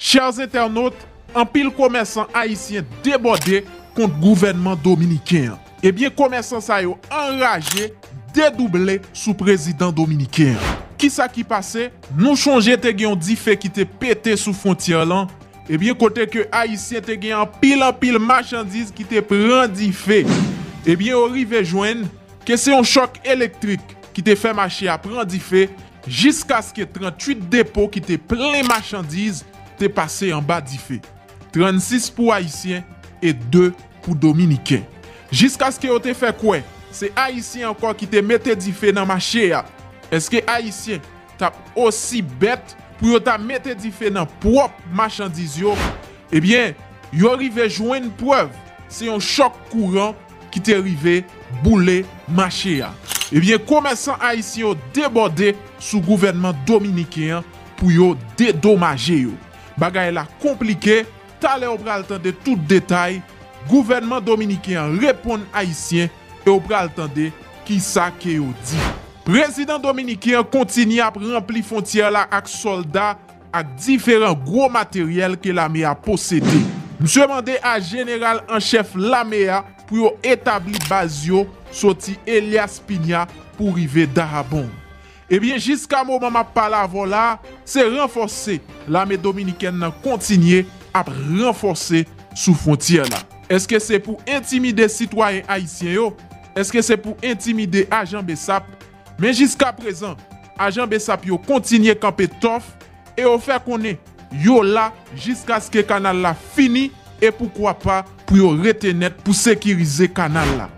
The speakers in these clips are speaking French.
Chers internautes, an pil komersan haisyen debode kont gouvenman dominiken. Eh ebyen komersan sa yo enraje, dedouble sou prezident dominiken. Ki sa ki pase, nou chonje te gen yon di fe ki te pete sou fontyer lan, ebyen eh kote ke haisyen te gen an pil an pil machandise ki te pren di fe. Ebyen eh ori rive jwen, ke se yon chok elektrik ki te fe machi a pren di fe, jiska se 38 depo ki te plen machandise, te pase an ba di fe. 36 pou Haitien e 2 pou Dominiken. Jiska aske yo te fe kwe, se Haitien ankon ki te mette di fe nan mache ya. Eske Haitien tap osi bet pou yo ta mette di fe nan prop machandiz yo? Ebyen, yo rive jwen preuve se yon chok kouran ki te rive boule mache ya. Ebyen, komersan Haitien yo debode sou gouvenman Dominiken pou yo dedomaje yo. Bagay la komplike, talè ou pral tan de tout detay, gouvernement Dominikien repon haisyen, e ou pral tan de ki sa ke yo di. Prezident Dominikien kontini ap rempli fontyer la ak soldat ak diferent gro materyel ke la me a posede. Mse mande a general an chef la me a pou yo etabli baz yo soti Elias Pina pou rive Darabon. Ebyen, jiska mouman ma pala vola, se renforse la me dominiken nan kontinye ap renforse sou fontye la. Eske se pou intimide sitwayen haisyen yo? Eske se pou intimide ajan besap? Men jiska prezan, ajan besap yo kontinye kampe tof e yo fe konen yo la jiska ske kanal la fini e poukwa pa pou yo retenet pou sekirize kanal la.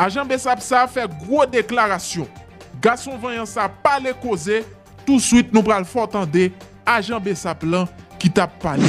Ajan besap sa fe gro deklarasyon. Gason vanyan sa pale koze, tout suite nou pral fortande ajan besap lan ki tap pale.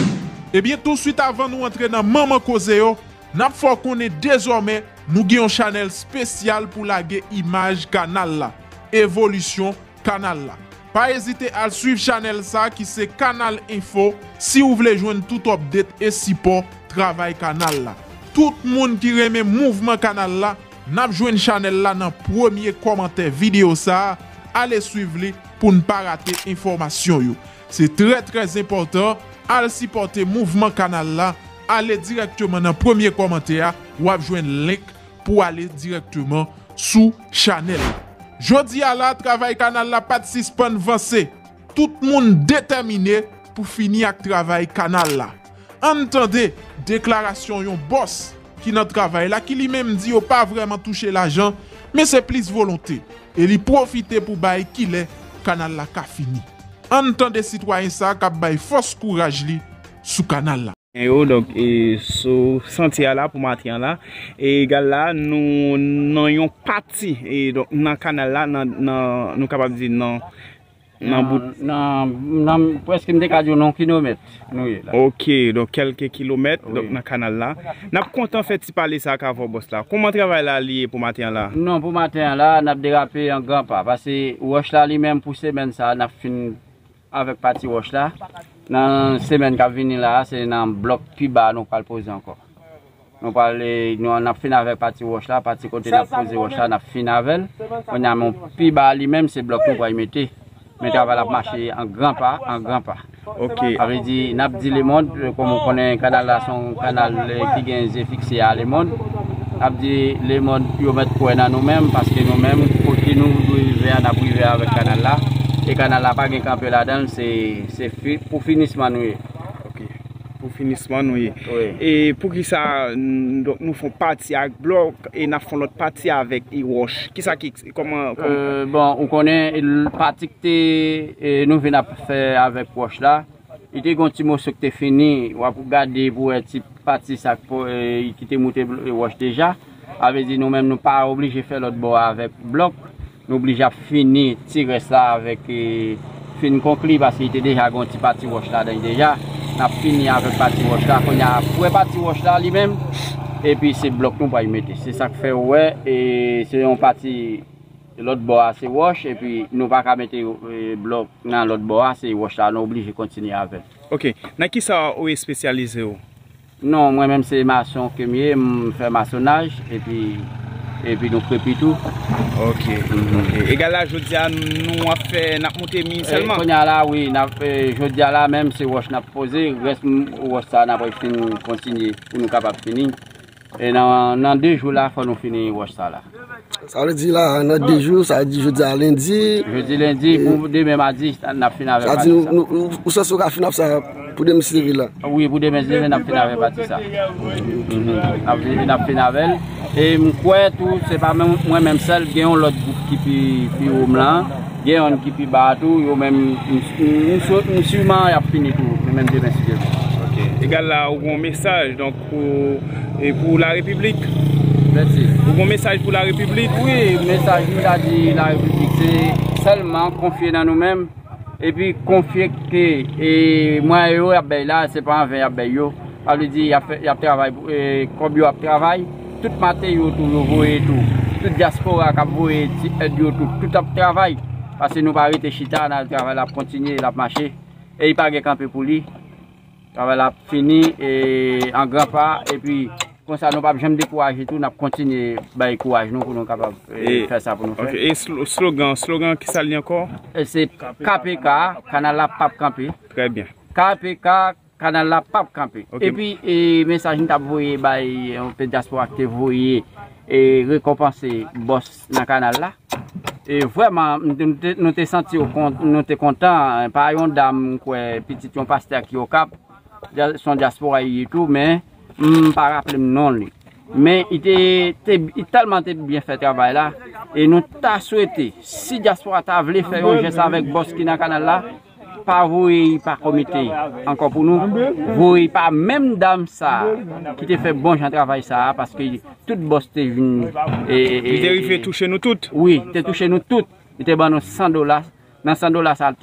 Ebyen eh tout suite avan nou entre nan maman koze yo, nap fò konen dezorme nou gen yon chanel spesyal pou lage imaj kanal la. evolusyon kanal la. Pa ezite al suiv chanel sa ki se kanal info si ou vle jwen tout update e sipo travay kanal la. Tout moun ki reme mouvman kanal la, Nap jwen chanel la nan promye komante video sa. Ale suiv li pou n pa rate informasyon yo. Se tre trez important. Al sipote mouvman kanal la. Ale direktyman nan promye komante ya. Wap jwen link pou ale direktyman sou chanel. Jodi ala, travay kanal la pat sispan vansè. Tout moun determine pou fini ak travay kanal la. Antande, deklarasyon yon boss. ki nan travay la ki li oh, menm di yo pa vreman touche la jan, men se plis volonte, e li profite pou bay ki le kanal la ka fini. An tan de sitwayen sa kap bay fos kouraj li sou kanal la. Yo, donk, e, sou sentiya ala pou matyan la, e gal la nou nan yon pati, e donk nan kanal la nan, nan, nou kapap di nan Nan bout? Nan, nan, preske mdek adyo nan kilomet nou ye la. Ok, don kelke kilomet, oui. nan kanal la. Nap kontan fet si pale sa ka vobos la? Koman travay la liye pou maten la? Non, pou maten la, nap derape yon gran pa. Pase wosh la li menm pou semen sa, nap fin avek pati wosh la. Nan semen ka vini la, se nan blok pi ba nou pal pose anko. Nou pale, nou an ap fin avek pati wosh la, pati kote nap pose wosh la, nap fin avèl. On yaman pi ba li menm se blok nou kwa imete. men traval ap mache an gran pa, an gran pa. Ok. Avè di, nap di le moun, kon moun konen kanal la son kanal ki euh, genze fikse a le moun, nap di le moun yo met kwen an nou men, paske nou men, kote nou nou ve an aprive avek kanal la, e kanal la pa gen kampe la dan, se, se fi, pou finisman nou ye. pou finisman nou ye. Oui. E pou ki sa nou fon pati ak blok e na fon lot pati avèk i wosh. Ki sa ki, koman? Kom... Euh, bon, ou konen pati ki te e, nou ven ap fè avèk wosh la. I te konti ki te fini, wap gade pou eti pati sa e, ki te moute wosh deja. Ave di nou men nou pa oblije fè lot bo avèk blok. Nou oblige ap fini ti res la avèk e... fin konkli basi ite deja gonti pati wosh la den deja nap fini avèk pati wosh la kon ya pouè pati wosh la li mèm epi se blok nou pa y mette se sak fè wè e se yon pati lot bo a se wosh epi nou pa ka mette euh, blok nan lot bo a se wosh la nou oblije kontini avèk Ok, nan ki sa ou e spesyalize ou? Non, mwen mèm se mason kemye m fè masonaj epi E pi nou prepi tou. Ok. E gala jodi a nou a fe nap monte min selman? Konya la oui. Jodi a la menm se wosh nap pose. Res wosh sa nap wèk fin konsinye pou nou kapap fini. E nan, de jou la fwa nou fini wosh sa la. Sa wè di la nan de jou, Sa wè di jodi a lendi. Jodi lendi pou de men ma di nap fin vè pati sa. Sa di ou sa sou ka fin ap sa pou de men siri la? Oui pou de men siri nap fin vè pati sa. Nap fin vè. E mkwe tou, se pa mwen mwen mwen sel, gen yon lot goup ki pi, pi oum lan, gen yon ki pi batou, yo mwen mwen souman yap fini tou, mwen mwen de mwen si gen. Ok, egal la ou goun mesaj, donk pou, e pou la republik? Beti. Ou goun mesaj pou la republik? Oui, mesaj mi la di la republik, se selman konfye nan nou menm, e pi konfye ke, e mwen yo yap bay la, se pa anven yap bay yo, a li di yap travay, e kob yo ap travay, tout mater yo tou euh, yo voye tou, tout diaspora kap voye yo tou, tout ap travay, pase nou pa rete chita nan travay la kontinye, la mache, e yi pa ge kampe pou li, travay la fini, e an gran pa, e pi konsa nou pa jem dekouaje etou. nap kontinye baye kouaj nou pou nou kapap euh, fè sa pou nou fè. E slogan, slogan ki sa li ankon? E se KPK, kanal la pap kampe. Trè bien. KPK. kanal la pap kampe. Okay. E pi, e, nou tap voye bay, an pe diaspora te voye, e rekompanse bos nan kanal la. E vwèman, nou te senti yo kont, nou te kontan, pa yon dam kwe pitit yon paste ki yo kap, son diaspora yi tou, men, m pa rappele m non li. Men, ite, te, talman te bien fè travay la, e nou ta souwete, si diaspora ta vle fè yon jes avèk bos ki nan kanal la, pa voye pa komite, ankon pou nou voye pa menm dam sa ki te fe bon jan travay sa paske tout bos te vin e verifiye touche nou tout oui, te touche nou tout, Li bon te ban nou 100 dola nan 100 dola sa,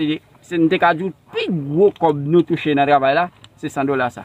se nou te kajou pi gwo kob nou touche nan travay la, se 100 dola sa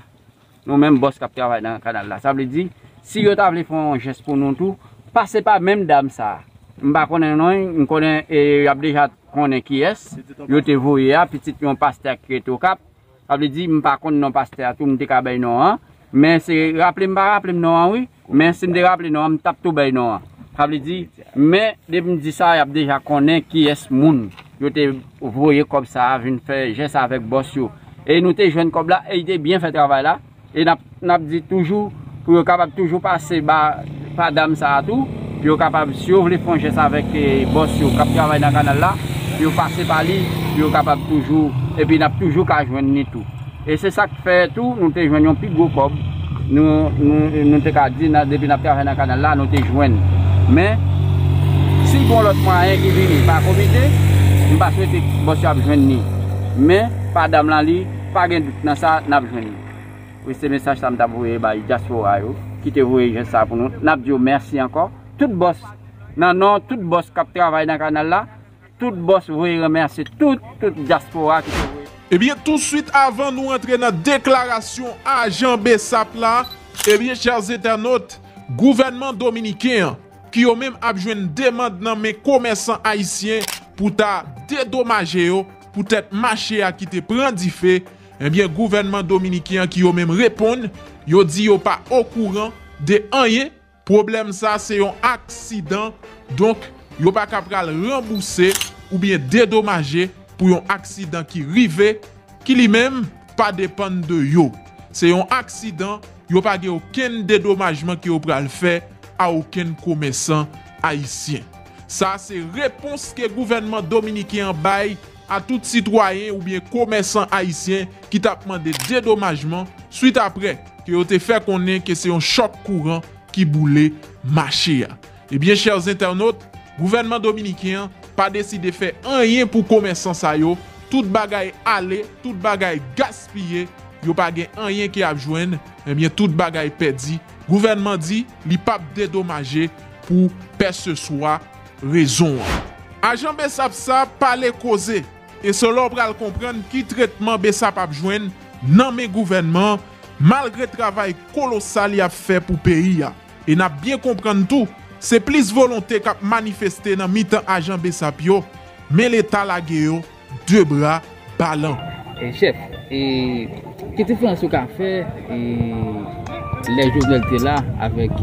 nou menm bos kap travay nan kanal la sa vle di, si yo ta vle fon jes pou nou tout, pase pa menm dam sa mba konen nou, mkonen e ap deja konen ki es, yo te voye a, pitit yon paste ak kreto kap, ap li di mpa konen non paste a tou mte ka bay nou an, men se rappele mpa rappele non an oui, men se mde rappele nou an mtap tou bay nou an. Ap li di, men de mdi sa ap deja konen ki es moun, yo te voye kob sa vin fe jes avèk bos yo. E nou te jwen kob la, e ite bien fe travay la, e nap, nap di toujou, pou yo kapap toujou pase ba, pa dam sa atou, pou yo kapap si yo vle fonje sa avek e bos yo kap travay nan kanal la, yo pase pali, yo kapab toujou, epi nap toujou ka jwen ni tou. E se sa ki fe tou, nou te jwen yon pi go kob, nou, nou, nou te ka di, na, depi nap te ajen nan kanal la, nou te jwen. Men, si bon lot mwen ki vini pa komite, mba swete bos yo ap jwen ni. Men, pa dam lan li, pa gen dout nan sa, nap jwen ni. Ou se mesaj sa mta vouye ba yi jaspo a yo, ki te vouye jen sa pou nou. Nap diyo mersi ankon. Tout bos, nan nan, tout bos kap travay nan kanal la, tout boss vwe remersi, tout, tout diaspora ki te vwe. Ebyen, tout suite avan nou entre nan deklarasyon a Jean Bessap la, ebyen, chers etanote, gouvernement dominiken ki yo menm apjwen demand nan men komersan haisyen pou ta dedomaje yo, pou tet mache a ki te prendife, ebyen, gouvernement dominiken ki yo menm repon, yo di yo pa okouran de anye, problem sa se yon aksidan, donk yo pa kapral rembouse, ou bien dedomaje pou yon aksidan ki rive ki li menm pa depan de yo. Se yon aksidan, yo pa ge oken dedomajman ki yo pral fe a oken komesan haisyen. Sa se repons ke gouvenman Dominikien bay a tout sitwayen ou bien komesan haisyen ki tapman de dedomajman suite apre ki yo te fe konen ke se yon chok kouran ki boule mache ya. Ebyen eh chers internaut, gouvernement Dominikien pa deside fe anyen pou komensan sa yo, tout bagay ale, tout bagay gaspye, yo pa gen anyen ki apjwen, emyen eh tout bagay pedi. Gouvernement di, li pap dedomaje pou pe se swa rezon. Ajan Besap sa pale koze, e se lor pral kompren ki tretman Besap apjwen nan men gouvernement, malgre travay kolosal ya fe pou peyi ya. E nap byen kompren tou, Se plis volonte kap manifeste nan mitan ajan besap yo, men l'Etat la geyo, dwe bra balan. E chef, eh, e kete Fransou ka fe, e le te la avek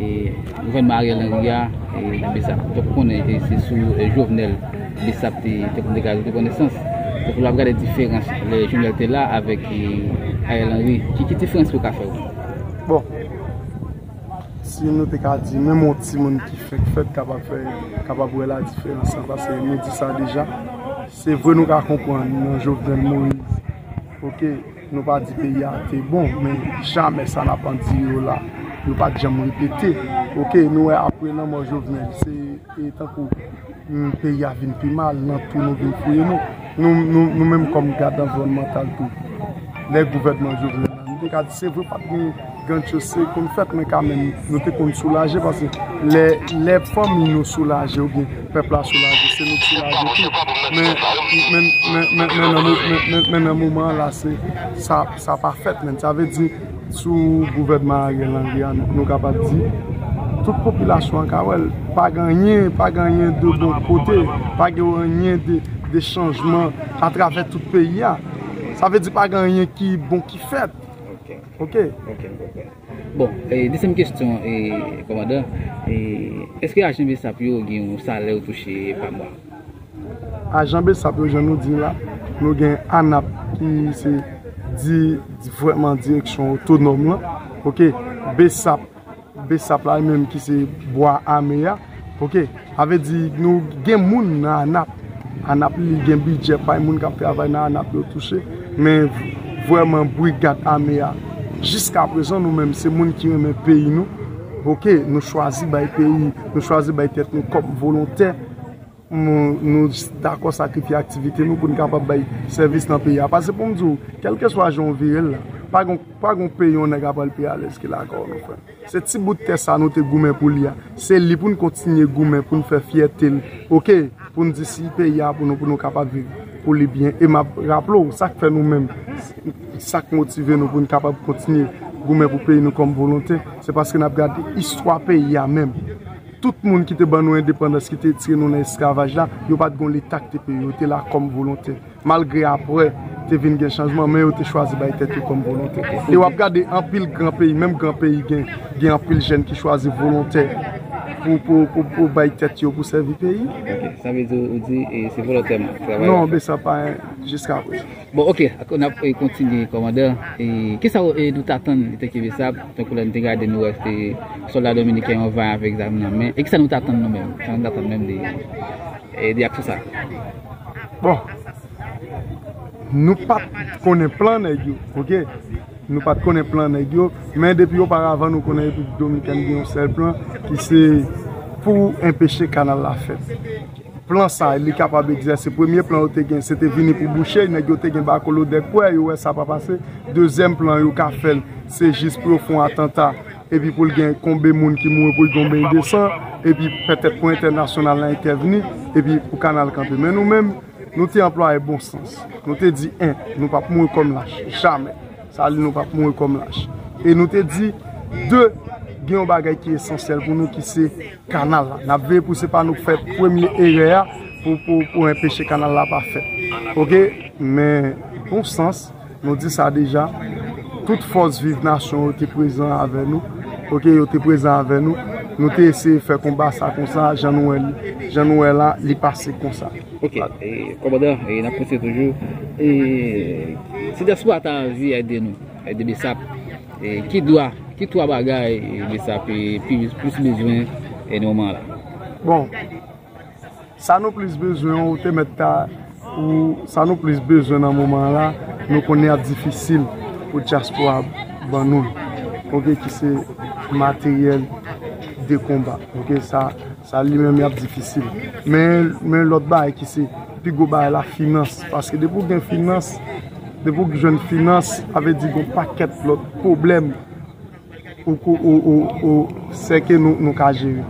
e gouvernement Ariel Henrya e nan besap. Dok konen e se sou jovenel besap te kon degaje de konesans. Dok la vga de diferans le jovenelte la avek Ariel Henry. Ki kete Fransou ka fe ou? Bon. si nou te ka di, mè moun ti moun ki fèk fèk kapap wè la diferansan, pasè mè di sa deja, se vè nou ka kompwen nan Jovenel Moïse. Ok, nou pa di pe ya te bon, men jamè sa na pan di yo la, nou pa di jam repete. Ok, nou e wè apwè nan moun Jovenel, se etan pou peyi a vin pi mal, nan tou nou vin fouye nou. Nou mèm kom gade environnemental tou, lè gouvernement Jovenel. Nou te ka di se vè pat nou... gancho se kon fèt men kamen nou te kon soulaje pase le fòm nou soulaje ou gen pepla soulaje, se nou soulaje tout. Men nan mouman la se sa pa fèt men. Sa ve di sou gouvedman a gen langya nou kapat di tout popilasyon kawel pa ganyen, pa ganyen de bon kote pa ganyen de chanjman a travè tout peyi ya sa ve di pa ganyen ki bon ki fèt. Ok. Ok. Bon, e, disem kestyon, e, komada, e, eske ajan besap yo gen ou salè ou touche pa mwa? Ajan besap yo jen nou di la, nou gen anap ki se di, di vwèman direksyon otonom la. Ok, besap, besap la menm ki se boa ame ya. Ok, ave di nou gen moun nan anap. Anap li gen bidje pa, moun kap travay nan anap yo touche. Men vwèman brigat ame ya. Jiska prezon nou menm se moun ki remen peyi nou, ok, nou chwazi bay peyi, nou chwazi bay tet nou kop volontè, nou dako sakrifye aktivite nou pou nou kapap bay servis nan peyi. Apase pou mdou, kelke swa joun viril la, pa gon peyi yon nega pal peyi alèz ki la akor nou fè. Se ti bout te sa nou te goumen pou li ya, se li pou nou kontinye goumen, pou nou fè fietil, ok, pou nou disi peyi ya pou nou, nou kapap vivi. pou li byen. E map raplo, sak fè nou men, sak motive nou pou nou kapab kontinye goumen pou peyi nou kom volonté, se paske nap gade istwa peyi ya men. Tout moun ki te ban nou independans, ki te tire nou nan eskavaj la, yo pat gon li tak te peyi, yo te la kom volonté. Malgre apre, te vin gen chanjman, men yo te chwazi bay tet yo kom volonte. E wap gade an pil gran peyi, menm gran peyi gen, gen an pil jen ki chwazi volonte pou, pou, pou, pou bay tet yo pou servi peyi. Ok, sa me di ou di, e, se volotem? Non, be sa pa, jiska apre. Bon, ok, akon ap e, kontinye komande, ke sa ou e nou tatan ite ki ve ton kou la nou te gade nou wef soldat Dominiken yon vay avek zam nan men, e ki sa nou tatan nou men, sa nou tatan men de e, aksyon sa? Bon, nou pat konen plan neg yo, ok? Nou pat konen plan neg yo, men depi yo paravan nou konen epi Dominikani gen yon sel plan ki se pou empèche kanal la fèt. Plan sa, li kapab egzese. Premye plan yo te gen, se te vini pou bouchè, neg yo te gen bakolo dekwe, yo wè sa pa pase. Dezem plan yo ka fèl, se jis pou yo fon atanta, epi pou l gen konbe moun ki moun pou l gombe yon desan, epi petèp pou internasyonal la e interveni, epi pou kanal kampi. Men nou menm, nou te employe e bon sens. Nou te di, en, nou pa pou moun kom lache. Jamen, sa li nou pa pou moun kom lache. E nou te di, de, gen yon bagay ki esensyel pou nou ki se kanal la. Na ve pou se pa nou fe premye ere ya pou, pou, pou empeshe kanal la pa fe. Ok, men, bon sens, nou di sa deja, tout fos vive nasyon yo te prezant ave nou, ok, yo te prezant ave nou, Nou te ese fè komba sa kon sa, jan nou el la li pase kon sa. Ok, e, komanda, e, na pwese toujou, se de sou atan vi ede nou, ede besap, e, ki dwa, ki twa bagay besap, pi plus bezwen enouman la? Bon, sa nou plus bezwen ou te metta, ou sa nou plus bezwen nan mouman la, nou konen a difisil ou chaspo a ban nou. Ok, ki se materyel, de komba. Ok, sa, sa li men mi ap difisil. Men, men lot e ki se, pi go ba e la finans. Paske depo gen finans, depo gen finans, ave di gon paket lot problem ou, ou, ou, ou seke nou, nou ka jere.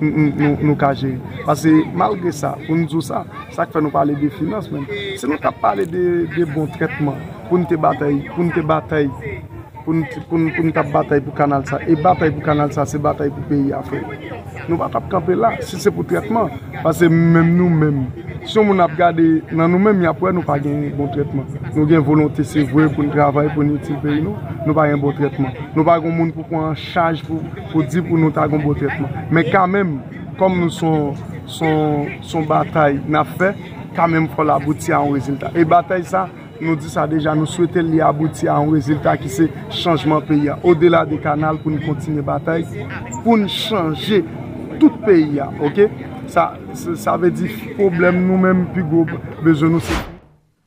Nou, nou, nou ka jere. Paske malge sa, pou nou zou sa, sa k fe nou pale de finans men. Se nou ka pale de, de bon tretman, pou nou te batay, pou nou te batay, pou nou tap batay pou kanal sa. E batay pou kanal sa, se batay pou peyi a fe. Nou bat ap kampe la, si se pou tretman, pase mèm nou mèm. Si yon moun ap gade nan nou mèm, ya pouè nou pa gen bon tretman. Nou gen volonté se vwe pou nou travay pou nou itil peyi nou, nou pa gen bon tretman. Nou pa gen moun pou pou an chaj pou, pou di pou nou ta gen bon tretman. Men kamèm, kom nou son, son, son batay na fe, kamèm pou la bouti an rezultat. E batay sa, nou di sa deja nou souwete li abouti an rezultat ki se chanjman peyi an. O dela de kanal pou nou kontine batay, pou nou chanje tout peyi an, ok? Sa, sa, sa ve di problem nou menm pi grob bezon nou se.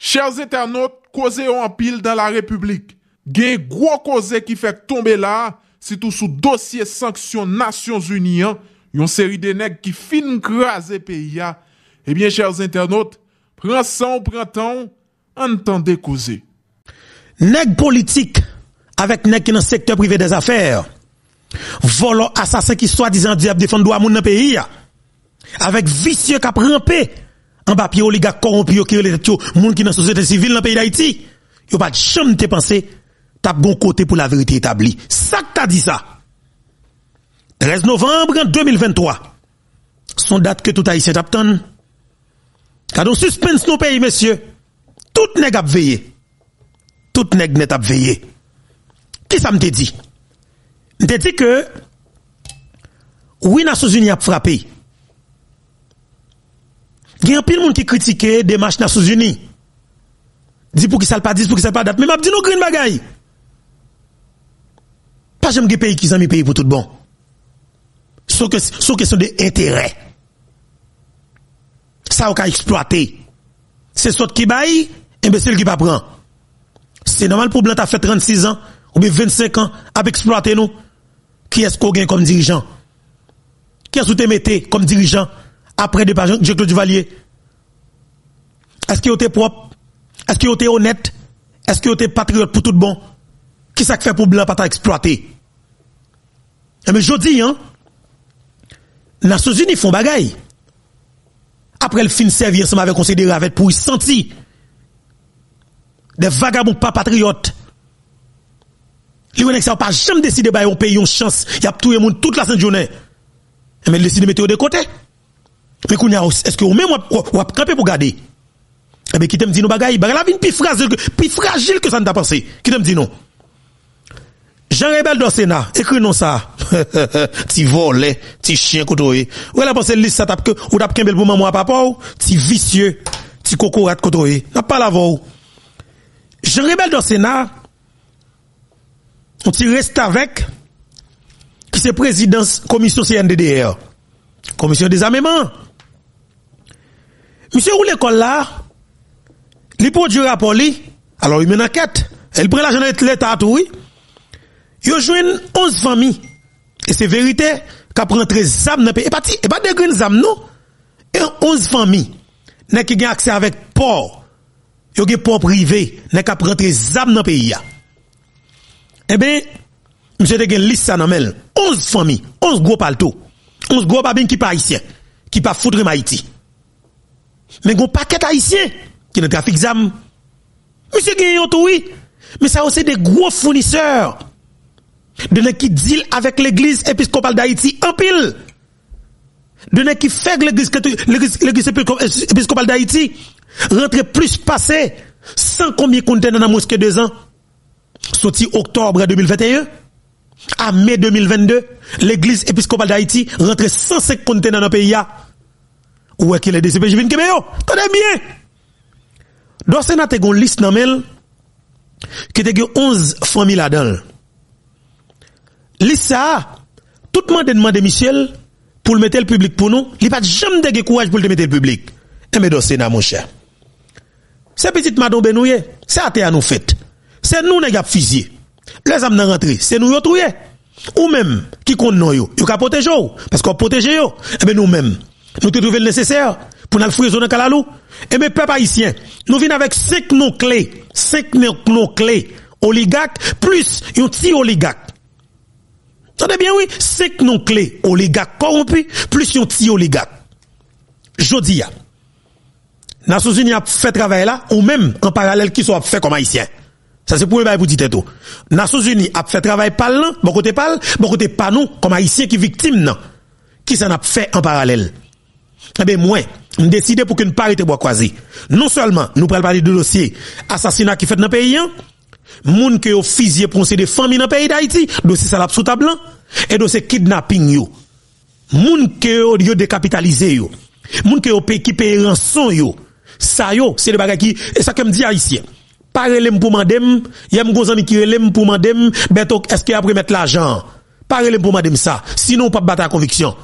Chers eternote, koze yo an pil dan la republik. Gen gwo koze ki fek tombe la, si tou sou dosye sanksyon Nasyons Uniyan, yon seri de neg ki fin kraze peyi an. Ebyen, eh chers eternote, pran san ou pran tan ou, tan de koze. Neg politik, avek neg ki nan sektor prive des afer, volo asasen ki swa dizan di ap defan do amoun nan peyi ya, Avèk visye kap rampè An ba pi oligak korompi yo kire le tet yo Moun ki nan sosyete sivil nan peyi da iti Yo pa jom te panse Tap gon kote pou la verite etabli Sak ta di sa 13 novembre 2023 Son dat ke tout a isi tap ton Kado suspens nou peyi mesye Tout neg ap veye Tout neg net ap veye Ki sa mte di? Mte di ke Ou in asosuni ap frape Gen apil moun ki kritike Demache Nasouz Uni. Di pou ki sal pa dis, pou ki sal pa dat. Men map di nou green bagay. Pa jem ge peyi ki zan mi peyi pou tout bon. Sou kesyon de entere. Sa ou ka eksploate. Se sot ki bayi, embesil ki pa pran. Se normal pou blan ta fe 36 an, ou be 25 an, ap eksploate nou. Ki esko gen kom dirijan? Ki esko te mette kom dirijan? apre de pa Jean-Claude Duvalier? Eske yo te prop? Eske yo te honet? Eske yo te patriot pou tout bon? Ki sa k fe pou blan pata eksploate? Eme jodi, nan souzi ni fon bagay. Apre l fin servir se ma ve konsidere avet pou y senti de vagabon pa patriot. Li wènek sa w pa jem deside bay yon peyi yon chans yap touye moun tout la sen jounen. Eme l deside mette yo de kote. Mais est-ce que vous même wap camper pour garder? Eh bien, qui t'aime dit nous bagaille, bagay la vie plus fragile plus fragile que ça ne t'a pensé. Qui t'aime dit non? Jean Rebelle dans Sénat, écrit non ça. ti volé, ti chien kotoye. Ou la pensé liste ça tape que, ou tape kembel pour maman à papa ou, ti vicieux, ti cocorat kotoye. N'a pas la voix. Jean Rebelle dans Sénat, on reste avec, qui c'est présidence commission CNDDR. Commission des armements. Monsieur ou l'école là, il produit un rapport alors il met une enquête, elle prend l'argent de l'État oui. Il joue 11 familles. Et c'est vérité qu'a rentré zam dans pays. Et pas et pas de green zam non. Et 11 familles n'a qui accès avec port. Yo gen port privé, n'a qu'a rentré zam dans pays Eh bien, monsieur te gen liste ça dans 11 familles, 11 gros palto. 11 gros babin qui pas haïtien, qui pas foutre Haïti. Mais gon paquet haïtien qui dans trafic zam. Monsieur Guéyon tout oui. Mais ça aussi des gros fournisseurs. De gens qui deal avec l'église épiscopale d'Haïti en pile. De gens qui fait l'église épiscopale d'Haïti rentrer plus passé sans combien conteneurs dans la mosquée deux ans? Sorti octobre 2021 à mai 2022, l'église épiscopale d'Haïti rentre 105 conteneurs dans le pays. Où est qu'il est DCPJ vin kebeyo? Tenez bien. Dans ce sénat, une liste namel qui était 11 familles là-dedans. Liste ça, tout le monde demande Michel pour le mettre le public pour nous, il pas jamais de courage pour le mettre le public. Et mais dans ce sénat, mon cher. C'est petite madame Benouye, c'est à terre nous fait. C'est nous qui avons fusillé. Les âmes rentré, c'est nous qui Ou même, qui compte nous yo, yo ka protéger parce qu'on protège yo. Eh ben nous même, nous trouvé le nécessaire pour nous fouiller dans Kalalou. Eh ben peuple haïtien, nous venons avec cinq noms clés, cinq noms clés oligarques plus un petit oligarque. Entendez bien oui, cinq noms clés oligarques corrompus plus un petit oligarque. Jodia. Nations Unies a fait travail là, ou même en parallèle qui sont fait comme haïtiens. Ça c'est pour le pour dire e tout. Nations Unies a fait travail par là, bon côté par bon côté pas nous, comme haïtiens qui victimes non. Qui s'en a fait en parallèle. Eh bien, moi, je décide pour qu'une parité soit croisée. Non seulement, nous parlons parler de dossier assassinat qui fait dans le pays, hein? moun que au fusillé pour des familles dans le pays d'Haïti, dossier salap sous table, et dossier kidnapping, yo. Moun que au lieu de capitaliser, yo. Moun que au pays qui paye rançon, yo. Ça yo, c'est le bagage qui, et ça que me dit haïtien. Pas relem pour mandem, y'a m'gon ami qui relem pour mandem, beto, est-ce qu'il a après mettre l'argent? Pas relem pour mandem ça. Sinon, pas battre la conviction.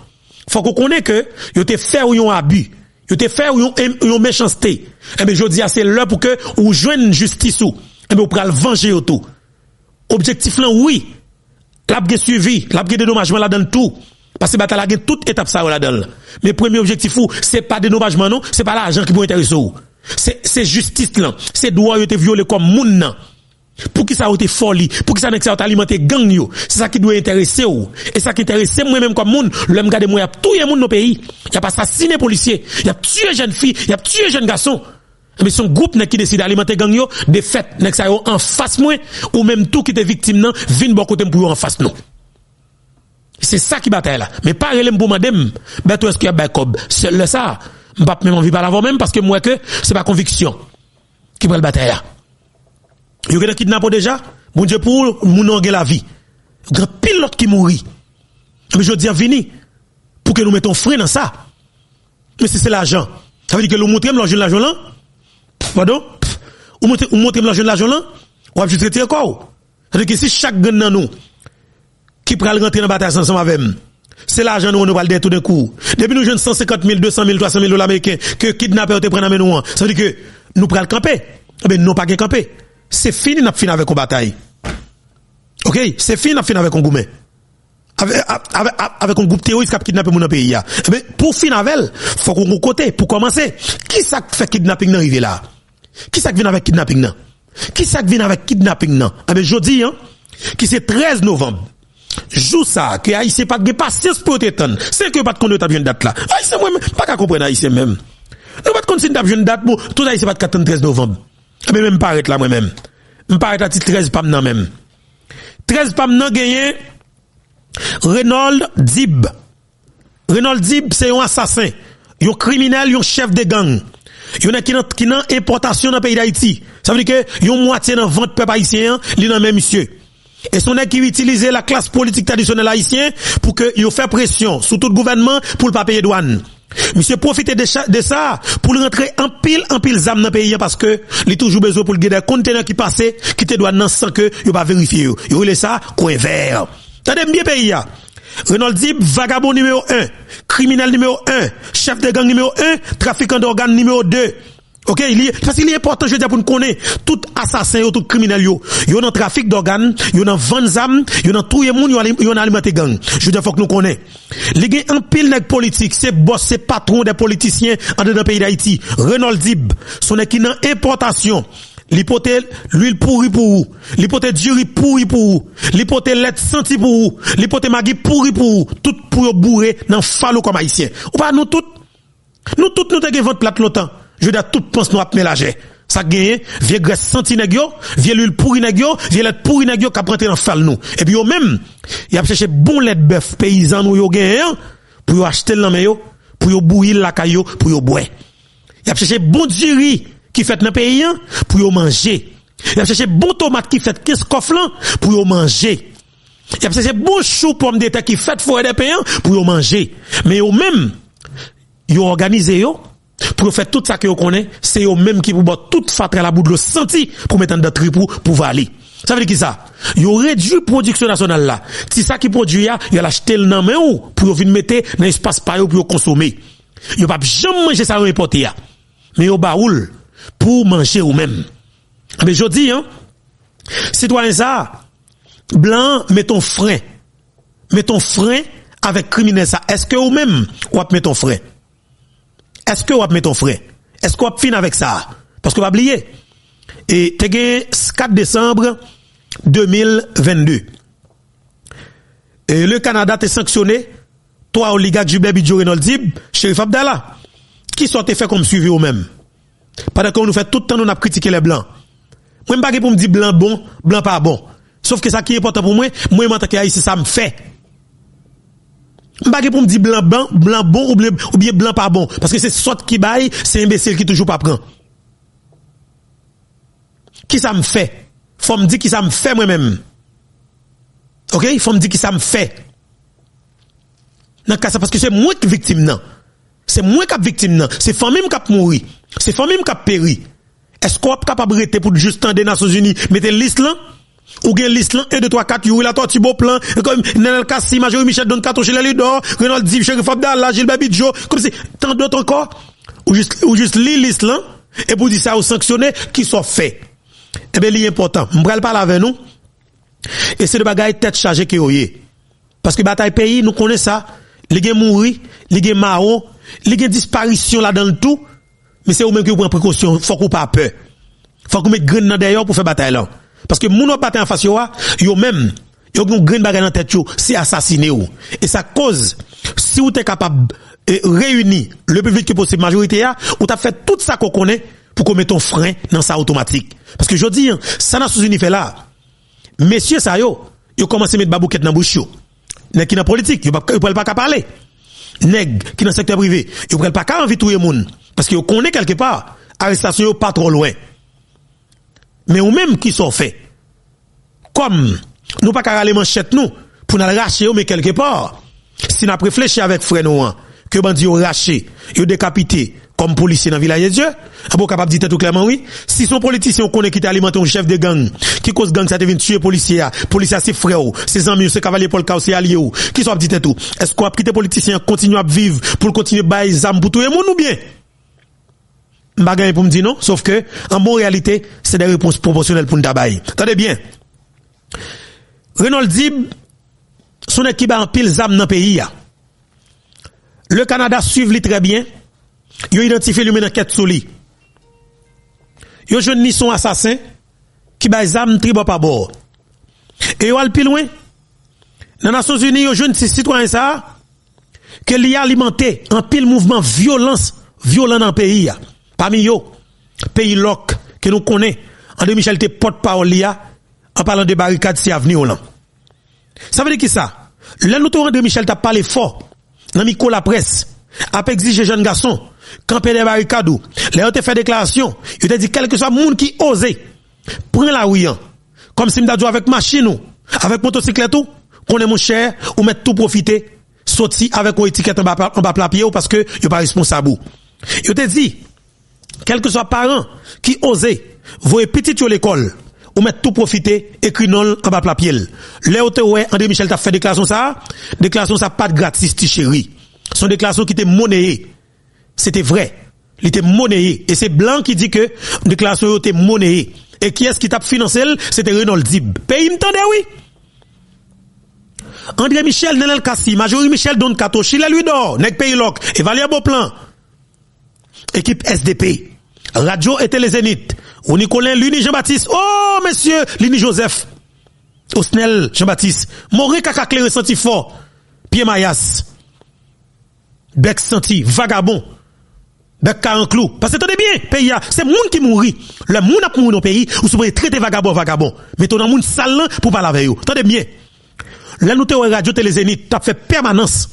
Faut qu'on connaisse que, yo te fait ou yon abus. Yo te fait ou yon, yon méchanceté. Eh bien, je dis, c'est l'heure pour que, ou joigne justice ou. Eh bien, ou pral venger ou tout. Objectif là, oui. L'a suivi, l'a dédommagement là dans tout. Parce que bataille a toute étape ça là-dedans. Mais premier objectif ou, c'est pas dédommagement non, c'est pas l'argent qui peut intéresser ou. C'est justice là, c'est droit qui été violé comme moun nan. Pour qui ça a été folie, pour qui ça n'a pas alimenté gang yo? C'est ça qui doit intéresser ou. Et ça qui intéresse moi même comme moun, l'homme garde moi y a tué moun dans pays. Y a pas assassiné policier, y a tué jeune fille, y a tué jeune garçon. Mais son groupe qui décide d'alimenter gang yo, de fait, nek ça en face moi ou même tout qui était victime nan, vinn bon côté pour en face non. C'est ça qui bataille là. Mais pas relem pour madame, ben est-ce qu'il y a bakob. C'est le ça. M'pas même envie parler avant même parce que moi que c'est pas conviction qui prend le bataille là. Yo gen kidnappé déjà, mon Dieu pour moun la vie. Grand pilote qui mourit. Mais je dis vini pour que nous mettons frein dans ça. Mais c'est l'argent. Ça veut dire que nous montrons l'argent l'argent là. Pardon? Ou montrons l'argent l'argent là. On va juste retirer encore. Ça veut dire que si chaque gagne dans nous qui pral rentrer dans la bataille ensemble avec c'est l'argent nous on va le tout d'un coup. Depuis nous jeunes 150 000, 200 000, 300 000 dollars américains que kidnappeurs te prennent à nous. Ça veut dire que nous pral camper. Mais non pas camper. C'est fini n'a fini avec une bataille. OK, c'est fini n'a fini avec un gourmet. Avec, un groupe terroriste qui a kidnappé mon pays. Mais pour finir avec, faut qu'on côté pour commencer. Qui ça fait kidnapping dans rivière là? Qui ça vient avec kidnapping là? Qui ça vient avec kidnapping là? Ah ben je dis hein, qui c'est 13 novembre Jou ça, que Haïtien pas de patience pour t'étonner. C'est que pas de connaître une date là. Haïtien moi pas qu'à comprendre Haïtien même. Nous pas de connaître une date pour tout Haïtien pas de 13 novembre. Mais même pas là moi même. Me paraît à titre 13 pam nan même. 13 pam nan gagné Renold Dib. Renold Dib c'est un assassin, un criminel, un chef de gang. Yon a qui nan qui nan importation dans le pays d'Haïti. Ça veut dire que yon moitié dans vente peuple haïtien, li nan même monsieur. Et son qui utilise la classe politique traditionnelle haïtienne pour que il fait pression sur tout le gouvernement pour ne pas payer douane. Monsieur profite de, ça pour rentrer en pile en pile zam dans le pays parce que il toujours besoin pour le des conteneurs qui passent qui te douane sans que il pas vérifier. Il roule ça coin vert. T'as bien pays Renaud Dib, vagabond numéro 1, criminel numéro 1, chef de gang numéro 1, trafiquant d'organes numéro 2. OK, il parce qu'il est important, je veux dire, pour nous connaître, tout assassin, tout criminel, yo, yo dans trafic d'organes, yo dans vente d'armes, yo dans tout le monde, yo dans alimenté gang. Je veux dire, faut que nous connaître. Les gars, un pile nèg politique, c'est boss, c'est patron des politiciens en dedans pays d'Haïti. Renaud Dib, son qui dans importation. L'hypothèse, l'huile pourri pour vous. L'hypothèse jury pourri pour vous. L'hypothèse lettre senti pour vous. L'hypothèse magui pourri pour vous. Tout pour bourrer dans fallo comme haïtien. Ou pas nous toutes? Nous toutes nous te votre plate longtemps je veux dire, tout pense nous à mélanger. Ça gagne, vieux graisse senti nègyo, vieux l'huile pourri nègyo, vieux lait pourri nègyo qui prendre dans fal nous. Et puis yo même, il a cherché bon lait bœuf paysan nous yo gagne pour yo acheter le yo, pour yo bouillir la caillou, pour yo boire. Il a cherché bon diri qui fait dans pays pour yo manger. Il a cherché bon tomate qui fait 15 coffres pour yo manger. Il a cherché bon chou pomme de qui fait forêt des pays pour yo manger. Mais yo même, yo organisé yo, pour faire tout ça que vous connaissez, c'est eux même qui vous boire toute fatra la bout de l'eau senti pour mettre dans tripou pour valer. Ça veut dire qui ça? Yo réduit production nationale là. Si ça qui produit ya, yo l'acheter le nom ou pour venir mettre dans l'espace pa pour consommer. Yo pas jamais manger ça importé ya. Mais yo baoul pour manger ou même. Mais je dis hein, citoyen ça blanc mettons frein. Mettons frein avec criminel ça. Est-ce que ou même ou mettons frein? Est-ce que vous avez ton frère? Est-ce que vous avez fini avec ça? Parce que vous oublier. Et tu 4 décembre 2022. Et le Canada t'a sanctionné trois oligarques Jubilé Bidjo Renaud Dib, Sheriff Abdallah, qui sont fait comme suivi eux-mêmes. Pendant qu'on nous fait tout le temps, nous avons critiqué les blancs. Moi, je ne pas pour me dire blanc bon, blanc pas bon. Sauf que ça qui est important pour moi, moi, je suis ça me fait. Mbage pou mdi blan ban, blan bon ou, ble, ou bien blan pa bon. Paske se sot ki bay, se imbesil ki toujou pa pran. Ki sa m fe? Fom di ki sa m fe mwen men. Ok? Fom di ki sa m fe. Nan kasa, paske se mwen ki viktim nan. Se mwen kap viktim nan. Se famim kap mouri. Se famim kap peri. Esko ap kap abrete pou justan de Nasos Uni mette lis lan? Ou bien liste là 1 2 3 4 you la tortue beau plan comme Nenel Kassi Major Michel Don Kato chez les Ludor Renald Div Chérif Abdallah Gilles Babidjo comme c'est tant d'autres encore? Ou juste ou juste li et pour dire ça ou sanctionner qui sont faits eh bien, l'important. M'bral parler avec nous. Et c'est de bagaille tête chargée qui est. Parce que bataille pays, nous connaissons ça. Les gens mourent, les gens marron, les gens disparition là dans le tout. Mais c'est vous prenez précaution. Faut qu'on pas peur. Faut qu'on mette grain dans pour faire bataille là. Parce que moun bataille en face yo, yo même, yo ont grain bagaille dans tête yo, c'est assassiner ou. Et ça cause, si vous êtes capable de réunir le plus vite que possible majorité, ou t'as fait tout ça qu'on connaît, pour qu'on mette un frein dans ça automatique. Parce que je dis, hein, ça n'a sous fait là. Messieurs, ça yo, yo commencé mettre babouquette dans bouche yo. Nèg qui dans politique, yo pas pas parler. Nèg qui dans secteur privé, yo pas pas envie tout le monde parce que yo connaît quelque part arrestation yo pas trop loin. Mais ou même qui sont fait. Comme nous pas aller manchette nous pour nous racher mais quelque part. Si nous réfléchi avec frère nous hein, que bandi yo raché, yo décapité, comme policier dans le village de Dieu, bon capable de dire tout clairement oui. Si son politicien connaît qui alimenté un chef de gang, qui cause gang ça devient tuer policier, policier c'est frère, ses amis, ses cavaliers pour le chaos, c'est allié qui sont dit tout? Est-ce qu'on a quitté politicien continue à vivre pour continuer à bailler pour tout le monde ou bien? M'bagay pour me dire non, sauf que, en bon réalité, c'est des réponses proportionnelles pour nous. Attendez bien. Renaud Dib, son équipe a en pile zam dans le pays. Le Canada suit très bien. Yo identifié lui dans quête sous lui. Yo jeune ni son assassin qui bay zam tribo pas bord. Et al plus loin. Dans les Nations Unies, yo jeune ces citoyens ça que li alimenté en pile mouvement violence violent dans le pays Parmi yo pays loc que nous connaît André Michel était porte-parole en parlant de barricades si avenir là. Ça veut dire qui ça? Là nous André Michel t'a parlé fort dans micro la presse a exigé jeunes garçons camper des barricades, les ont fait déclaration, ils ont dit quel que soit monde qui ose, prends la rue, hein. comme si m'dadou avec machine ou, avec motocyclette ou, qu'on est mon cher, ou mettre tout profiter, sorti avec une étiquette en bas, en bas ou parce que a pas responsable. Ils ont dit, quel que soit parent qui ose, voyez petit à l'école, ou mettre tout profiter, écrit non en bas pied. Léo ouais, André Michel t'a fait déclaration ça, déclaration ça pas de gratis, chéri. Son déclaration qui était monnayée c'était vrai. Il était monnayé. Et c'est Blanc qui dit que déclaration était monnayée. Et qui est-ce qui t'a financé? C'était Renaud Dib. Pays m'tendait, oui. André Michel, Nenel Kassi, Majorie Michel Don Kato, Chile lui d'or, Nek Pays Loc, et Valéa Beauplan. Équipe SDP. Radio et Télé Zénith. Ou Nicolas Luni Jean-Baptiste. Oh, monsieur, Luni Joseph. Osnel Jean-Baptiste. Maurice Kakakle ressenti fort. Pierre Mayas. Bex senti, vagabond. Bec clou. Parce que attendez bien, pays, c'est monde qui mourit. Le monde a mouru dans le pays, ou pouvez traiter vagabond, vagabond. Mettons dans monde sale pour parler avec vous. Attendez bien. Là, nous te radio télé zénith, t'as fait permanence.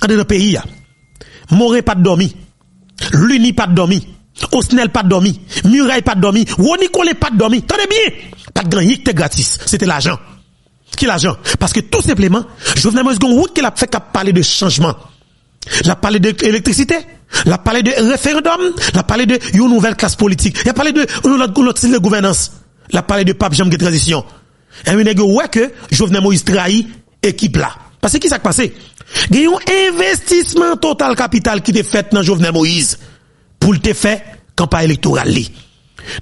Dans le pays, Moré pas dormi. Luni pas dormi. Osnel pas dormi. Muraille pas dormi. Woni pas de dormi. Attendez bien. Pas de grand t'es gratis. C'était l'argent. Qui l'argent? Parce que tout simplement, Jovenel Moïse Gon, qu'il a fait qu'à parler de changement. La parlé de l'électricité, la parlé de référendum, la parlé de une nouvelle classe politique, il a parlé de l'autre style de gouvernance, la parlé de pape Jean de transition. Et il ouais que Jovenel Moïse trahit équipe là. Parce que qui s'est passé? Il y a un investissement total capital qui est fait dans Jovenel Moïse pour te faire campagne électorale.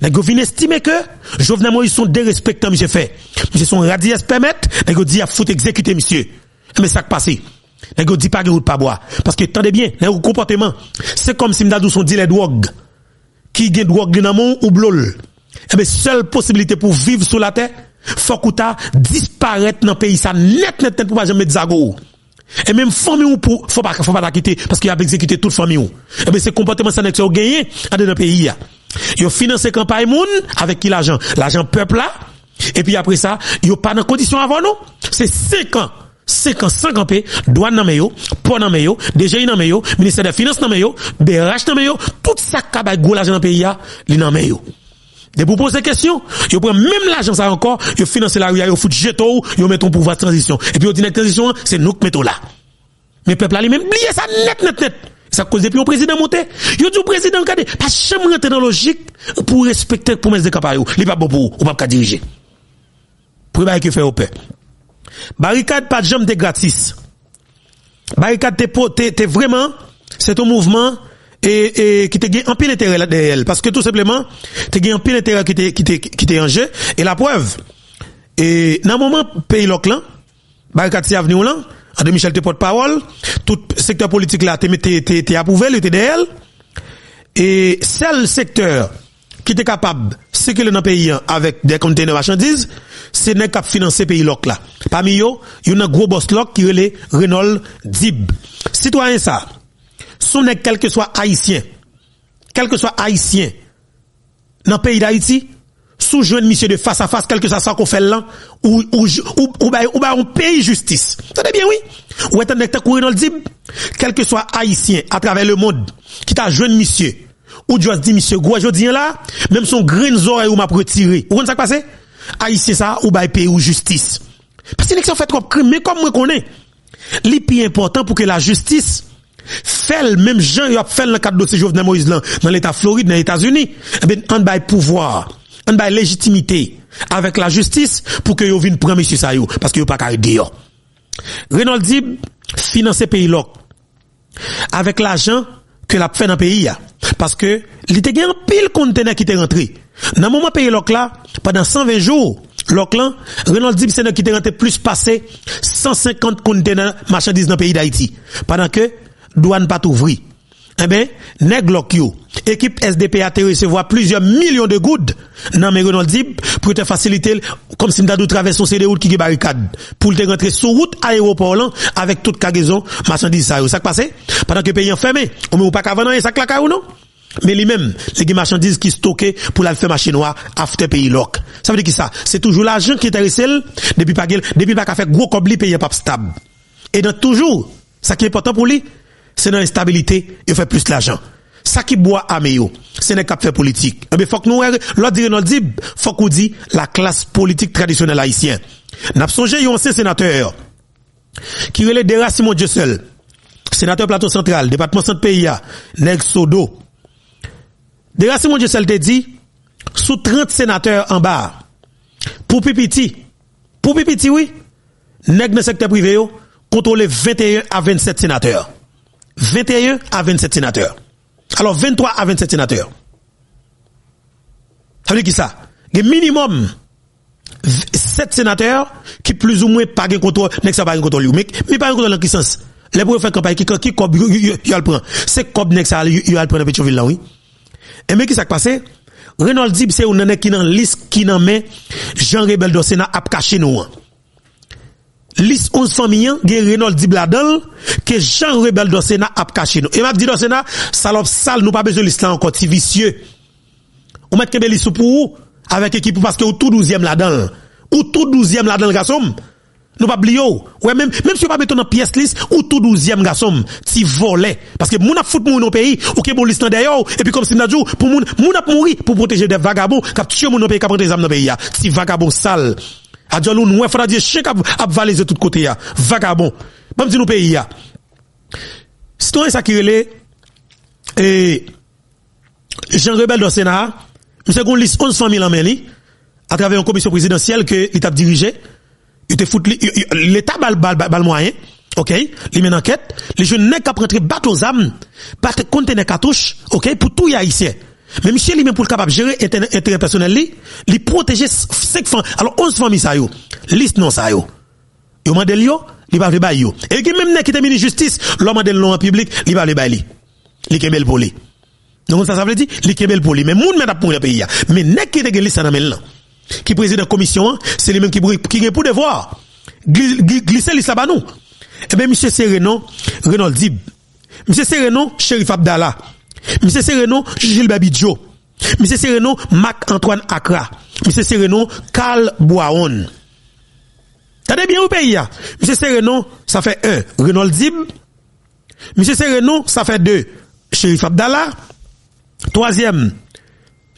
Nèg vin estimer que Jovenel Moïse sont dérespectants monsieur fait. Monsieur son radies permettre, nèg dit a faut exécuter monsieur. Mais ça qui passé? Nèg dit pas route pas bois parce que tendez bien, le comportement, c'est comme si m'dadou son dealer drogue qui gagne drogue dans mon ou blol. Eh ben seule possibilité pour vivre sur la terre, faut ta disparaître dans pays ça net net net pour pas jamais zago. Et même famille ou pour faut pas faut pas la quitter parce qu'il a exécuté toute famille ou. Eh ben c'est comportement ça n'est gagné dans le pays Yo finance campagne moun avec qui l'argent? L'argent peuple là et puis après ça, yo pas dans condition avant nous. C'est 5 ans 5 ans, 5 ans, douane nan yo, port nan yo, DGI nan yo, ministère des Finances nan yo, BRH nan yo, tout ça kabay gros l'argent dans le pays, li nan yo. De pour poser question, yo prend même l'argent ça encore, yo finance la rue, yo fout jeto, yo met ton pouvoir transition. Et puis yo dit transition, c'est nous qui mettons là. Mais peuple a même oublié ça net net net. Ça cause depuis le président monté. Yo dit au président regardez, pas jamais rentrer dans la logique pour respecter promesse de campagne. Il pas bon pour ou pas diriger. Pour que fait au paix. Barricade pas de jambe de gratis. Barricade t'es vraiment c'est un mouvement et, et qui te gagne un pile intérêt derrière parce que tout simplement te gagne un pile intérêt qui te qui te qui te en jeu et la preuve et dans moment pays loc là barricade avenue là en Michel te porte parole tout secteur politique là t'es approuvé le derrière et seul secteur qui était capable circuler dans le pays avec des conteneurs marchandises, c'est n'est qu'à financer pays là. Parmi eux, il y a un gros boss loc qui est Renault Dib. Citoyen ça, son n'est quel que soit haïtien, quel que soit haïtien, dans le pays d'Haïti, sous jeune monsieur de face à face, quel que soit ça qu'on fait là, ou, ou, ou, ou, ou, un pays justice. Ça bien, oui. Ou est-ce que Renault Dib, quel que soit haïtien à travers le monde, qui t'a jeune monsieur, ou Dieu dit, monsieur, gros, je dis là, même son grain oreille ou m'a retiré. Vous comprenez ça qui passe? Haïtien ça, ou bah, pays ou justice. Parce que l'élection fait trop crime, mais comme moi connais, les plus important pour que la justice fait le même gens, il a fait le cadre de dossier Jovenel Moïse dans l'état Floride, dans les États-Unis. Eh bien, on bail pouvoir, on bail légitimité avec la justice pour que yo vienne prendre monsieur ça parce que yo pas qu'à dire. Renaud Dib finance pays là avec l'argent que l'a fait dans pays. Parce que, il était un pile conteneur qui était rentré. Dans le moment pays là, pendant 120 jours, loc là, Renault dit c'est qui était rentré plus passé 150 conteneurs marchandises dans le pays d'Haïti. Pendant que, douane pas ouvrir. Eh ben, nèg équipe SDP a recevoir plusieurs millions de gouttes dans mes Dib pour te faciliter comme si m'ta traverser CD route qui barricade pour te rentrer sur route aéroport avec toute cargaison marchandises ça ça passé pendant que pays enfermé on met pas qu'avant ça claque ou non? Mais lui-même, les marchandises qui stockées pour la faire machine noire, after pays loc. Ça veut dire qui ça? C'est toujours l'argent qui est intéressé, depuis pas, depuis pas qu'à faire gros cobli pays pas stable. Et dans toujours, ça qui est important pour lui, c'est dans l'instabilité, il fait plus l'argent. Ça qui boit à meilleur, ce n'est qu'à faire politique. Eh faut que nous, l'autre dire, dit, faut qu'on dit la classe politique traditionnelle haïtienne. N'a pas songé, un ancien sénateur, qui relève des Simon Dieu seul. Sénateur plateau central, département centre pays, Neg Sodo. Des Simon Dieu seul te dit, sous 30 sénateurs en bas, pour Pipiti, pour Pipiti, oui, Neg dans le secteur privé, contrôle 21 à 27 sénateurs. 21 à 27 sénateurs. Alors 23 à 27 sénateurs. Ça veut dire qui ça Il minimum 7 sénateurs qui plus ou moins pas de contrôle, n'est pas de contrôle, mais mais pas de contrôle dans quel sens. Les pour faire campagne qui qui cob le prend. C'est cob n'est ça il le prend dans Pétionville là oui. Et mais qui ça passé Renold Dib c'est un qui dans liste qui dans main Jean Rebel do Sénat a caché nous. Liste 11 familles, gen Renaud Dibladel, que Jean Rebel do Sénat a caché nous. Et m'a dit do Sénat, salope sale, nous pas besoin de liste là encore, si vicieux. On met kebe liste pour avec équipe parce que ou tout 12e là-dedans. Ou tout 12e là-dedans, garçon. Nous pas oublier. Ouais, même, même si on pas mettre dans pièce liste, ou tout 12e garçon, ti volé. Parce que moun a fout moun au pays, ou que bon liste d'ailleurs, et puis comme si dit, pour moun, moun a mourir pour protéger des vagabonds, qui tué moun au pays, qui des armes dans pays, ti vagabond sale. A dit nous dire chèque à valiser tout côté ya. Vagabond. Même si nous pays ya. C'est ça qui relait et Jean Rebel dans Sénat, monsieur gon liste 11 000 en à travers une commission présidentielle que l'État dirigeait. Il te fout l'État bal bal bal moyen. OK, il mène enquête, les jeunes n'est qu'à prendre bateau aux âmes, battre conteneur cartouche, OK, pour tout y haïtien. Mais monsieur lui-même pour le capable gérer intérêt personnel li, li protéger 5 femmes. Alors 11 familles ça. Liste non ça yo. Yo mandel yo, li pas le yo. Et qui même qui était ministre justice, l'homme mandel en public, li pas le bail li. Li kembel pour li. Donc ça ça veut dire li kembel pour li. Mais moun met pour le pays. Mais nek qui te liste là. Qui préside commission, c'est lui même qui qui pour devoir glisser là nous. Eh bien monsieur Sereno, Renaud Dib. Monsieur Sereno, Sheriff Abdallah. Monsieur Sereno, Gilles Babidjo. Monsieur Sereno, Marc-Antoine Accra. Monsieur Sereno, Carl Boaon. Tendez bien au pays, là. Monsieur Serenon, ça fait un. Renaud Dib. Monsieur Serenon, ça fait deux. Shérif Abdallah. Troisième,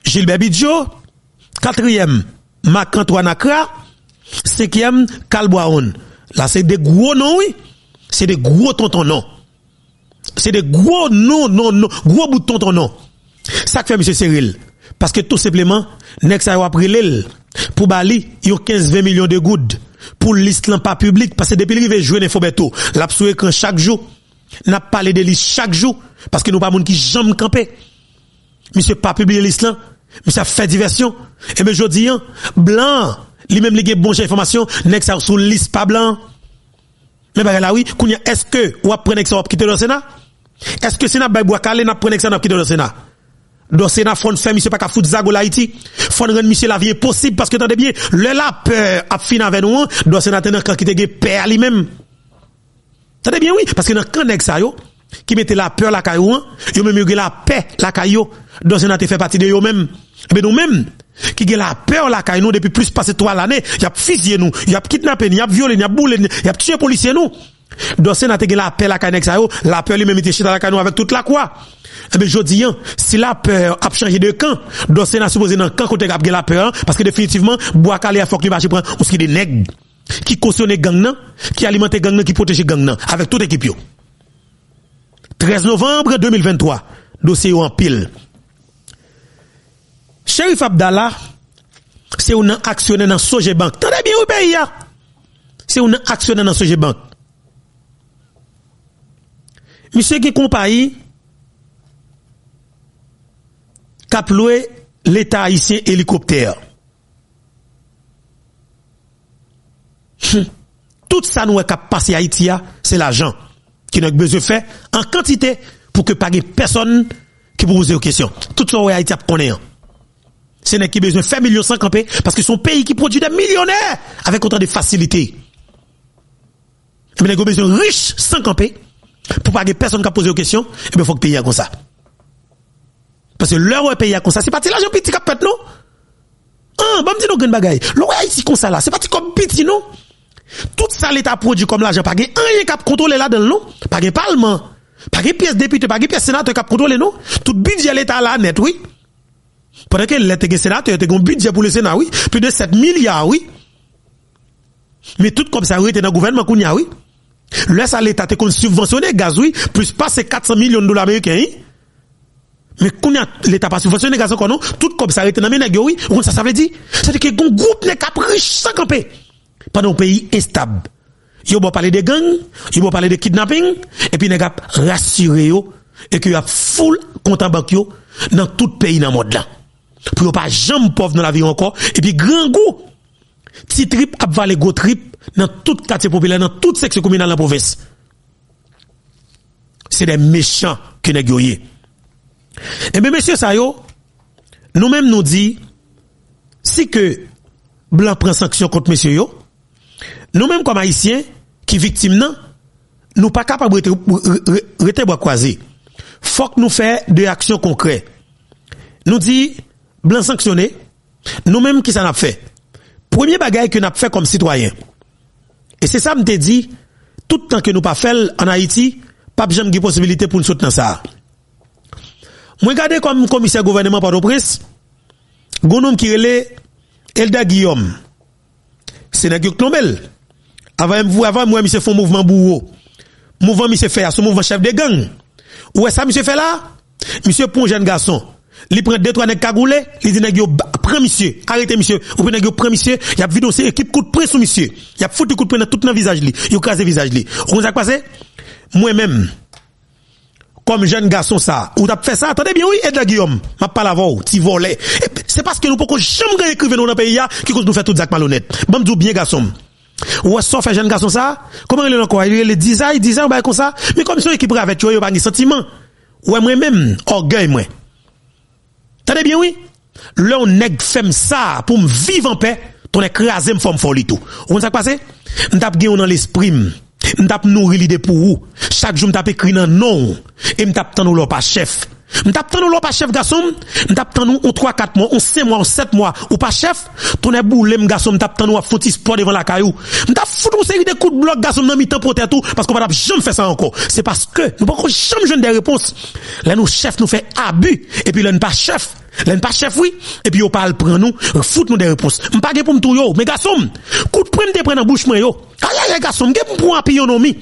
Gilbert Bidjo. Quatrième, Marc-Antoine Akra. Cinquième, Calboaon. Là, c'est des gros noms, oui. C'est des gros tontons noms. C'est des gros noms, non, non, gros bout de tonton non. Ça que fait M. Cyril. Parce que tout simplement, Nex a pris l'île. Pour Bali, il y a 15-20 millions de gouttes. Pour l'Islam pas public, parce que depuis qu'il veut jouer l'infobeto, l'a sur écran chaque jour. N'a parlé de l'Islam chaque jour. Parce que nous pas monde qui jamais campé. Monsieur pas publié l'Islam. Monsieur a fait diversion. Et bien, je dis, hein, blanc, lui-même, il a bon information, Nex a sous liste pas blanc. Mais bah là, oui, est-ce que, ou après Nex a quitter le Sénat? Est-ce que Sénat, bah, bois calé, n'a pris Nex a quitter le Sénat? Dans Sénat, faut faire monsieur pas qu'à foutre Zago Haïti. Faut rendre monsieur la vie possible parce que attendez bien, le la peur a fini avec nous, dans Sénat, quand qui te peur lui-même. Attendez bien, oui, parce que dans quand Nex a yo, qui mettait la peur la caillou, yo même la paix la caillou, dans Sénat fait partie de yo même. Mais nous même, qui a la peur la caillou depuis plus passé trois l'année, y a fusillé nous, y a kidnappé, y a violé, y a boulé, y a tué policier nous. Dans Sénat, la peur la caillou, la peur lui-même était chez la caillou avec toute la quoi. Eh bien, je dis, hein, si la peur a changé de camp, donc c'est supposé dans camp côté la peur, parce que définitivement, bois calé faut qu'il va prendre, ou ce qui des nègres, qui cautionne gang qui alimente gang qui protège gang avec toute équipe yo. 13 novembre 2023, dossier en pile. Chérif Abdallah, c'est un actionnaire dans Soje Bank. Tenez bien au pays, c'est un actionnaire dans Soje Bank. Monsieur qui compagnie, cap loué l'État haïtien hélicoptère. Hum. Tout ça nous est cap passé Haïti, c'est l'argent qui nous besoin de faire en quantité pour que pas personne qui pose aux questions. Tout ça, e Haïti a connaît. C'est n'est qui besoin de faire millions sans camper parce que son pays qui produit des millionnaires avec autant de facilité. Mais il a besoin riches sans camper pour pas que personne qui pose des questions. Et bien, il faut que pays comme ça. Parce que l'heure pays comme ça, c'est pas l'argent petit qui pète, non? Ah, bon, dis nous une bagaille. L'eau Haïti comme ça là, c'est pas comme petit, non? Tout ça l'État produit comme l'argent, pas rien qui contrôler là dans non? Pas de parlement, pas de pièce député, pas de pièce sénateur qui contrôler non? Tout budget l'État là net, oui. Pendant que l'État sénateur, tu un budget pour le Sénat, oui. Plus de 7 milliards, oui. Mais tout comme ça, oui, dans le gouvernement, oui. Là, ça l'État te subventionné gaz, oui. Plus pas 400 millions de dollars américains, oui. Mais quand l'État pas subventionné gaz encore non, tout comme ça arrêté dans nègres oui, ça ça veut dire c'est que un groupe n'est cap riche sans camper pendant un pays instable. Yo va parler de gangs, yo va parler de kidnapping et puis nèg rassuré yo et y a full compte en banque dans tout pays dans le monde. Pour pas jamais pauvre dans la vie encore et puis grand goût petit trip a go trip dans tout quartier populaire dans toute section communale la province. C'est des méchants que nèg yo eh bien, monsieur Sayo, nous-mêmes nous dit, si que Blanc prend sanction contre monsieur yo, nous-mêmes comme haïtiens, qui victimes non, nous pas capables de rester bois croisé. Faut que nous fassions des actions concrètes. Nous dit, Blanc sanctionné, nous-mêmes qui ça n'a fait. Premier bagage que avons fait comme citoyen. Et c'est ça, me dit, tout le temps que nous pas fait en Haïti, pas de possibilité pour nous soutenir ça. Moi, regardez comme commissaire gouvernement Port-au-Prince, Gonom qui relait Elda Guillaume. C'est n'a. Avant, avant, moi, monsieur fait mouvement bourreau. Mouvement, monsieur fait, ce mouvement chef de gang. Où est ça, monsieur fait là? Monsieur pour un jeune garçon. Il prend deux, trois nègres cagoulés, il dit nègres, prends monsieur, arrêtez monsieur, ou bien nègres, prends monsieur, il a vidé aussi équipe coup de près sur monsieur. Il a foutu coup de près dans tout le visage li, il a crasé visage li. Vous avez passé? Moi-même, comme jeune garçon ça, ou t'as fait ça, attendez bien, oui, Edda Guillaume, m'a pas la voix, tu volais. C'est parce que nous pouvons jamais écrire dans le pays qui cause nous fait tout ça malhonnête. Bon, dis bien garçon. Ou est-ce fait jeune garçon ça? Comment il est encore? Il est 10 ans, 10 ans, comme ça? Mais comme son équipe avec toi, il pas de sentiment. Ouais, moi-même, orgueil, moi. Tade bien, oui? Lè ou neg fèm sa pou m viv an pe, ton ek raze m fòm fò li tou. Ou kon sak pase? M tap gen ou nan l'esprim, m tap nouri li de pou ou, chak jou m tap ekri nan non, e m tap tan ou lò pa chef, M'tap nous pas chef garçon, m'tap nous on 3 4 mois, on 5 mois, on 7 mois ou pas chef, ton boule garçon, m'tap nous à fouti sport devant la caillou. M'tap foutu une série de coups de bloc garçon dans mi-temps pour tout parce qu'on va jamais faire ça encore. C'est parce que nous pas jamais jeune des réponses. Là nous chef nous fait abus et puis là nous pas chef. Là pas chef oui et puis on parle prend nous, fout nous des réponses. M'pas pour m'tou yo, mais garçon, coup de prendre te prendre en bouche moi yo. Aïe aïe garçon, m'gè pour pionomi.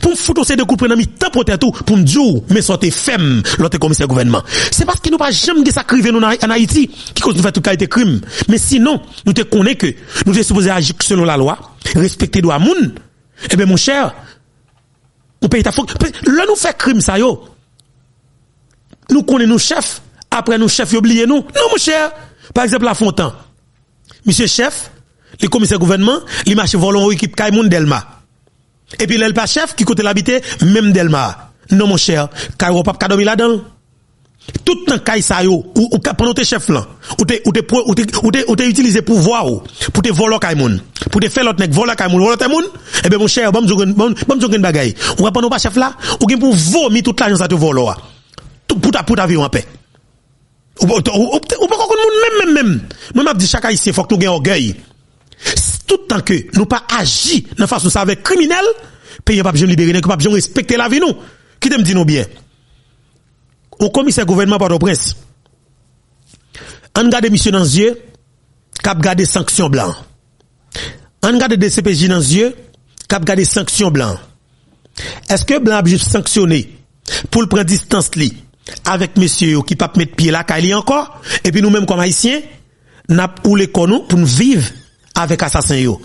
Pour me foutre ces deux coups temps pour tout, pour me dire, mais sortez femme, l'autre commissaire gouvernement. C'est parce que nous pas jamais sacrifier nous en Haïti, qui cause nous fait tout qualité crime. Mais sinon, nous te connaissons que nous sommes supposés agir selon la loi, respecter droit moun. Eh bien, mon cher, on paye ta faute. Là, nous fait crime, ça yo. Nous connaissons nos chefs. Après, nos chefs, oubliez nous. Non, mon cher. Par exemple, la Fontan. Monsieur chef, les commissaires gouvernement, les marchés volants équipe Kaimoun Delma. Et puis, l'el pas chef qui côté l'habiter, même Delma. Non, mon cher, Kairo pas dormir là-dedans. Tout ça yo, ou, ou, pendant tes chefs là, ou te, ou te, ou te, ou te, ou te voir, pour te voler Kaimoun, pour te faire l'autre nèg voler Kaimoun, voler Kaimoun, eh ben, mon cher, bon, bon, bon, bon, bagay. Ou pas pas chef là, ou gen pour vomir toute l'argent ça te vole, pour ta, pour ta vie en paix. Ou, ou, ou, ou, pas même, même, même. Moi, m'a dit chaque haïtien, faut que nous ayons orgueil tout tant que nous pas agi de façon avec criminel, pays pas besoin libérer, pas besoin respecter la vie nous. Qui te me dit nous bien? Au commissaire gouvernement par au prince. On garde mission dans les yeux, cap garder sanctions blancs. On garde des CPJ dans les yeux, cap garder sanctions blancs. Est-ce que blanc a juste sanctionné pour le prendre distance li avec monsieur qui pas mettre pied là, qu'il encore, et puis nous-mêmes comme haïtiens, n'a pour les pour nous vivre avec assassin yo.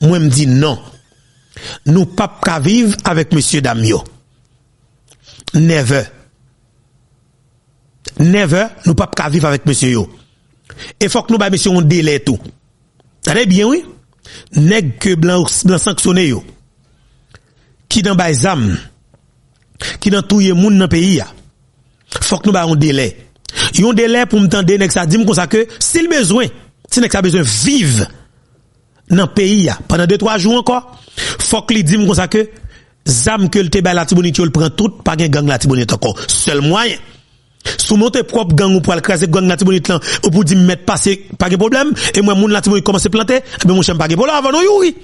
Moi me dis non. Nous pas qu'à vivre avec monsieur Damio. Never. Never, nous pas qu'à vivre avec monsieur yo. Et faut que nous ba monsieur on délai tout. Très bien oui. Nèg que blanc blanc sanctionné yo. Qui dans baizam qui dans touye moun dans pays ya. Faut que nous ba on délai. Yon délai pour me tendre nèg ça dit comme ça que s'il besoin, si nèg ça besoin vivre dans le pays pendant 2 3 jours encore faut que lui dise comme ça que zam que le te la tibonite le prend tout pas gen gang la tibonite encore. Seul moyen sous monter propre gang ou pour craser gang la tibonite là ou pour dire mettre passer pas de problème et moi moun la tibonite commence à planter et ben mon chien pas de problème avant non oui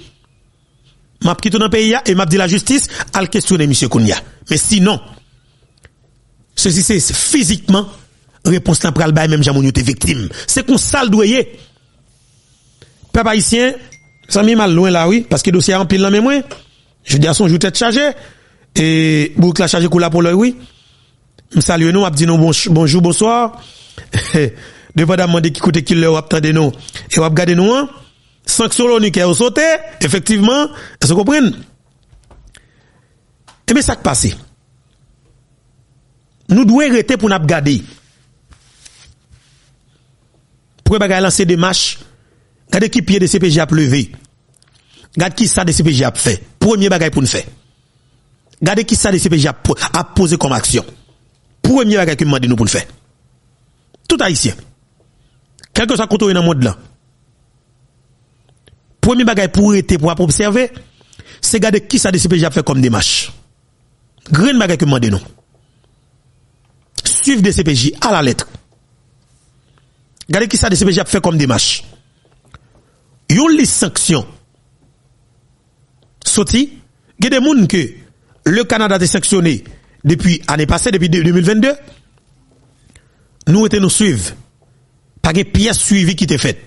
m'a quitté dans le pays et m'a dit la justice à questionner monsieur Kounia mais sinon ceci c'est physiquement réponse là pral même jamon yote victime. C'est qu'on sale doyer haïtien ça mis mal loin là, oui, parce que dossier en pile mais moi, je dis à son joue tête chargée, et boucle la chargée là pour l'heure, oui. Je salue nous, je dit nous bonjour, bonsoir. Dépendamment de qui côté qui leur attendez nous, et on garder nous, hein. Sanction l'ONU qui est sauté, effectivement, vous comprenez? Eh bien, ça qui passe. Nous devons arrêter pour nous garder. Pour lancer des marches? Gade qui pied de CPJ a levé. Gade qui ça de CPJ a fait. Premier bagage pour nous faire. Gade qui ça de CPJ a, posé comme action. Premier bagage que demande nous pour nous faire. Tout haïtien. Quel que soit côté dans le monde là. Premier bagage pour être pour observer, c'est garder qui ça de CPJ a fait comme démarche. Grand bagage que demande nous. Suivre des CPJ à la lettre. Gade qui ça de CPJ a fait comme démarche yon les sanctions sorti il y a des gens que le Canada a sanctionné depuis l'année passée depuis 2022 nous étions nous suivre. Pas de pièce suivie qui était faite.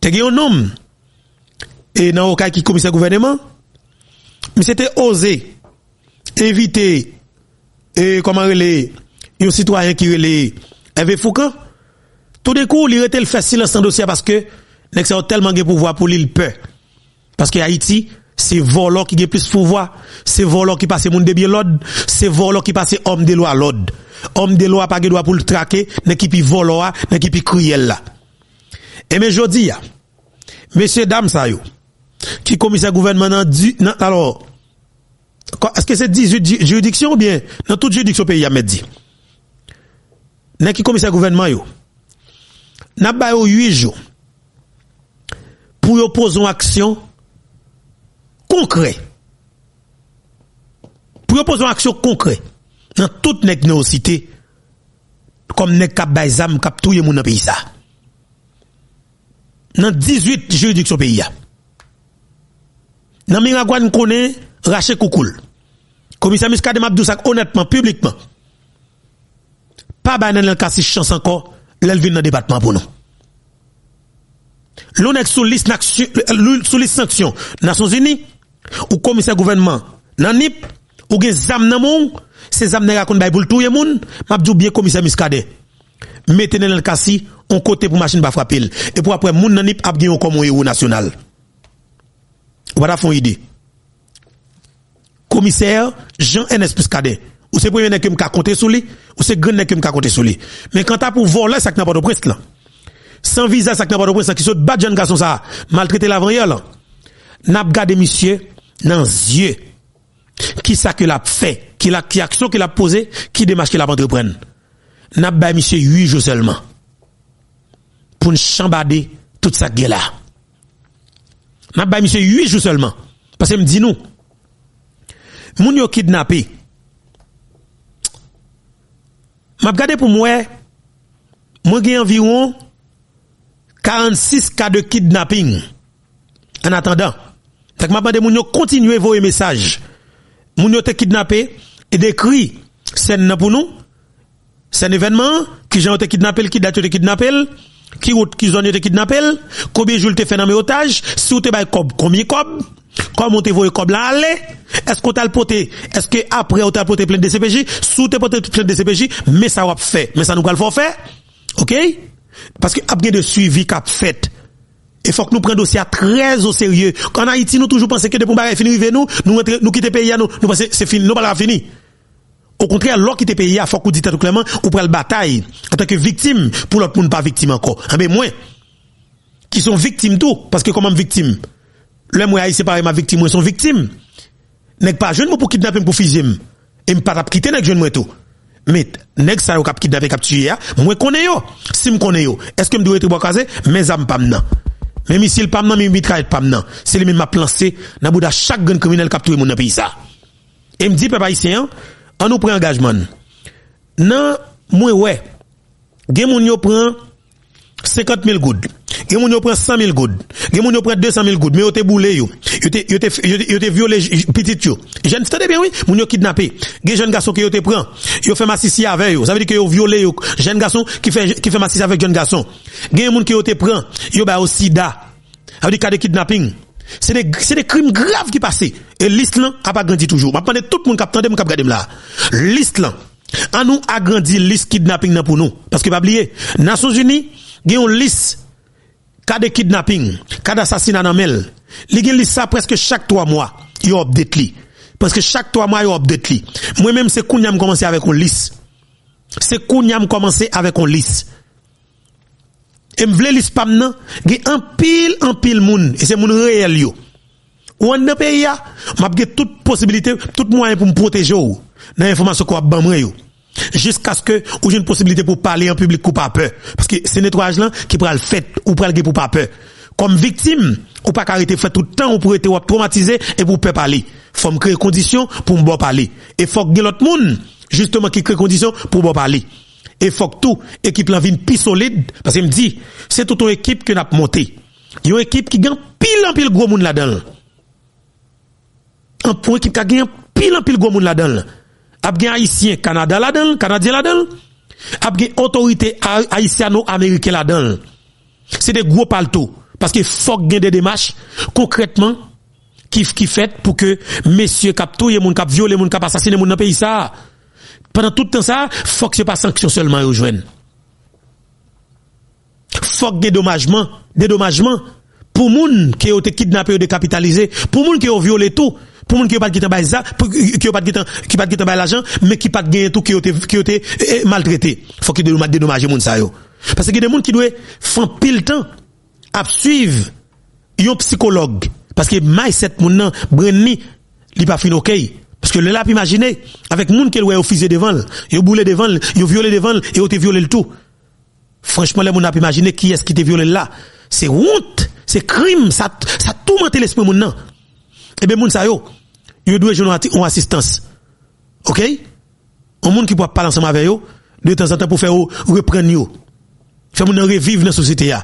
Te un homme et dans le cas qui commissaire gouvernement mais c'était osé éviter et comment les un citoyen qui relait Hervé Foucault. Tout d'un coup il était le fait silence dans dossier parce que Nèg ça tellement de pouvoir pour l'île peur. Parce que Haïti, c'est volant qui a plus pouvoir, c'est volant qui passe monde de bien l'ordre, c'est volant qui passe homme de loi l'ordre. Homme de loi pas de droit pour le traquer, nèg qui puis volant, nèg qui puis cruel là. Et mais jodi ya, messieurs dames ça yo, qui commissaire gouvernement nan, alors est-ce que c'est 18 juridictions ou bien dans toute juridiction pays a met dit. Nèg qui commissaire gouvernement yo. N'a ba yo 8 jours pour yo poser une action concrète. Pour yo poser une action concrète dans toute nèg nos cités comme nèg cap baizam cap touye moun dans pays ça. Dans 18 juridictions pays là. Dans Miragouane connaît Rache Koukoul. Commissaire Miskade Mabdousak honnêtement publiquement pas banan le cas si chance encore l'elle vient dans département pour nous. L'on est sous liste sous liste sanction Nations Unies ou commissaire gouvernement nan NIP ou gen zam nan moun ces zam nan raconte bay pou touye moun m'a bien commissaire Miskade mettez dans le cassi on côté pour machine ba frapper et pour après moun nan NIP ap gen comme un héros national. Ou pas font idée commissaire Jean NS Miskade ou c'est premier nek que me ka compter sous lui ou c'est grand nek que me ka compter sous lui mais quand t'as pour voler ça que n'a pas de presque là sans visa ça n'a pas de presse qui saute bat jeune garçon ça. Maltraiter la vriole n'a gardé monsieur dans yeux. Qui ça que l'a fait? Qui la qui action qu'il a posé? Qui démarche qu'il a entreprendre n'a ba monsieur 8 jours seulement. Pour chambarder tout ça gueule là n'a ba monsieur 8 jours seulement. Parce que me dit nous moun yo kidnappé. M'a gardé pour moi. Moi j'ai environ 46 cas de kidnapping. En attendant que m'a demandé moun continuer vos messages moun yo te kidnappé et décrit scène pour nous. C'est un événement. Qui j'ai été kidnappé qui date de kidnappé qui route qui zone été kidnappé combien jours te fait dans otage si ou te bay combien cob? Comment te voyez comme là aller Est-ce qu'on t'a le poté Est-ce que après on t'a le poté plein de CPJ Sous te poté plein de CPJ Mais ça va faire. Mais ça nous va le faire. OK? Parce que après de suivi qu'a fait il faut que nous prenions dossier très au sérieux. Quand en Haïti, nous toujours pensons que depuis qu'on fini nous, nous, nous quitter le pays, nous, nous pensons c'est fini, nous pas fini. Au contraire, l'autre qui te pays, il faut qu'on dise tout clairement, ou prend la bataille en tant que victime pour l'autre monde pas victime encore. Mais moi, qui sont victimes tout, parce que comme victime, le moi c'est pareil ma victime moi sont victimes nèg pas jeune pour kidnapper pour fusil et pas quitter nèg jeune moi tout Met, nek sa yo kap kidnapé kap tué ya, mwen koné yo. Si m koné yo, eske m doit être boisé, mes am pam nan. Mes missiles pam nan, mes mitraillettes pam nan. C'est les mêmes m'a lancé nan bouda chaque gun criminel kap tué mon nan pays ça. Et me dit peuple haïtien, an nou pren engagement. Nan mwen ouais, gen moun yo pren 50 000 gouttes. Gen moun yo prend 100 000 gouttes. Gen moun yo prend 200 000 gouttes. Mais yo te boulé yo. Yo te, yo te, yo te violé petit yo. Jeune, c'était bien oui? Moun yo kidnappé. Gen jeune garçon qui yo te prend. Yo fait massissi avec yo. Ça veut dire que yo violé yo. Jeune garçon qui fait, qui fait massissi avec jeune garçon. Gen moun qui yo te prend. Yo ba au sida. Ça veut dire cas de kidnapping. C'est des, c'est des crimes graves qui passent. Et là a pas grandi toujours. Je tout le monde qui a mon cap là. Là. En nous agrandi liste kidnapping pour nous. Parce que pas oublier, Nations Unies, gen une liste cas de kidnapping, cas d'assassinat dans mel. Li gen liste ça presque chaque 3 mois, yo update li. Parce que chaque 3 mois yo update li. Moi même c'est kounyam commencer avec une liste. C'est kounyam commencer avec une liste. Et m'vle liste pas nan, gen un pile en pile moun et c'est moun réel yo. Ou en dans pays ya, m'a toute possibilité, tout moyen pour me protéger ou. Dans information ko ban yo jusqu'à ce que ou j'ai une possibilité pour parler en public ou pas peur. Parce que c'est nettoyage là qui prend le fait ou prend le pour pas peur. Comme victime ou pas arrêter fait tout le temps ou pour être traumatisé et pour pas parler. Faut me créer conditions pour me parler. Et faut que l'autre monde justement qui crée conditions pour me parler. Et faut que tout équipe là vienne plus solide. Parce que me dit c'est toute une équipe que n'a monté. Une équipe qui gagne pile en pile gros monde là-dedans. Un point qui gagne pile en pile gros monde là-dedans ap gen haïtien Canada là-dedans, canadien là-dedans, ap gen autorité haïtiano-américain là-dedans. C'est des gros palto parce que faut gen des démarches concrètement qui qui fait pour que messieurs cap touyer moun cap violer moun cap assassiner moun dans pays ça. Pendant tout le temps ça, faut que ce pas sanction seulement yo joindre. Faut que dédommagement, dédommagement pour moun qui ont été kidnappés ou décapitalisés, pour moun qui ont violé tout, pour moun qui pas ça qui pas quitter qui pas quitter l'argent mais qui pas gagner tout qui ont qui été eh, maltraité faut qu'il dédommager moun ça yo. Parce que des moun qui doit faire pile temps à suivre un psychologue parce que mindset moun nan brenni li pas fin OK. Parce que le l'a imaginer avec moun qui ouais au fusil devant yo boulé devant yo violé devant et yo te violé le tout franchement les moun a imaginer qui est-ce qui te violé là c'est honte c'est crime ça ça tout menté l'esprit moun et bien moun sa yo yo doit jouer une assistance OK? Un monde qui peut parler ensemble avec yo de temps en temps pour faire reprendre yo. Faire moun revivre dans la société.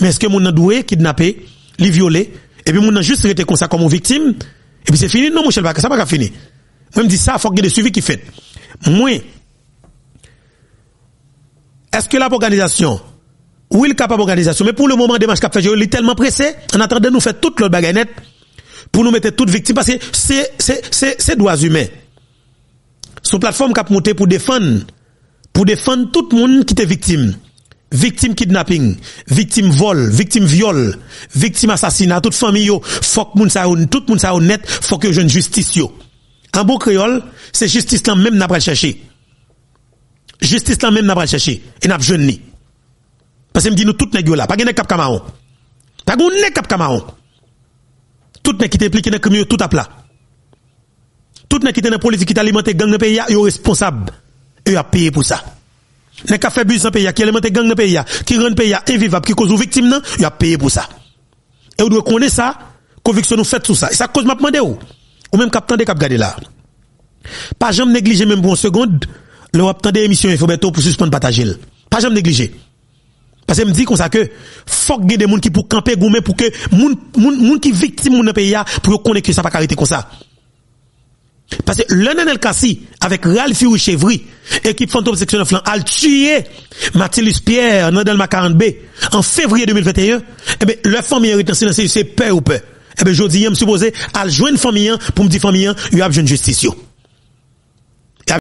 Mais est-ce que moun nan doué, kidnappé, li violé, et puis moun nan juste été comme ça comme victime, et puis c'est fini? Non, mon cher, ça pas fini. Moi, me dis ça, faut ait des suivis qui fait. Moi, est-ce que la organisation, oui, le capable organisation, mais pour le moment, démarche cap fait, il est tellement pressé, en attendant de nous faire toute l'autre bagaille pour nous mettre toutes victimes, parce que c'est, c'est, c'est, c'est droits humains. Son plateforme cap monté pour défendre, pour défendre tout le monde qui était victime. Victime kidnapping, victime vol, victime viol, victime assassinat, toute famille yo, faut que sa tout moun sa net, faut que jeune justice yo. En beau créole, c'est justice là même n'a pas chercher. Justice là même n'a pas chercher et n'a jeune ni. Parce que me nous tout nèg là, pas gen cap Cameroun. Pas gen cap Cameroun. Tout nèg qui t'impliqué dans crime tout à plat. Tout nèg qui dans politique qui t'alimente gang dans pays yo responsable. Et a payé pour ça. Nèg qui fait bus dans pays qui alimente gang dans pays qui rend pays invivable qui cause aux victimes nan, yo a payé pour ça. Et vous devez connaître ça, conviction nous fait tout ça. Et ça cause m'a demandé ou ou même captant de cap garder là. Pas jamais négliger même pour une seconde, le wap il faut bientôt pour suspendre partager. Pas jamais négliger. Parce que me dit comme ça que faut que des gens qui pour camper goumé pour que moun moun moun qui victime moun dans pays pour connaître que ça pas arrêter comme ça. Parce que le Kassi, avec Ralph Chevry, équipe fantôme section 9 a tué Mathilus Pierre dans le 40B en février 2021. Eh bien, leur famille est c'est peur ou peur. Eh bien, je dis, je me supposé à joindre famille pour me dire famille, il y a besoin de justice.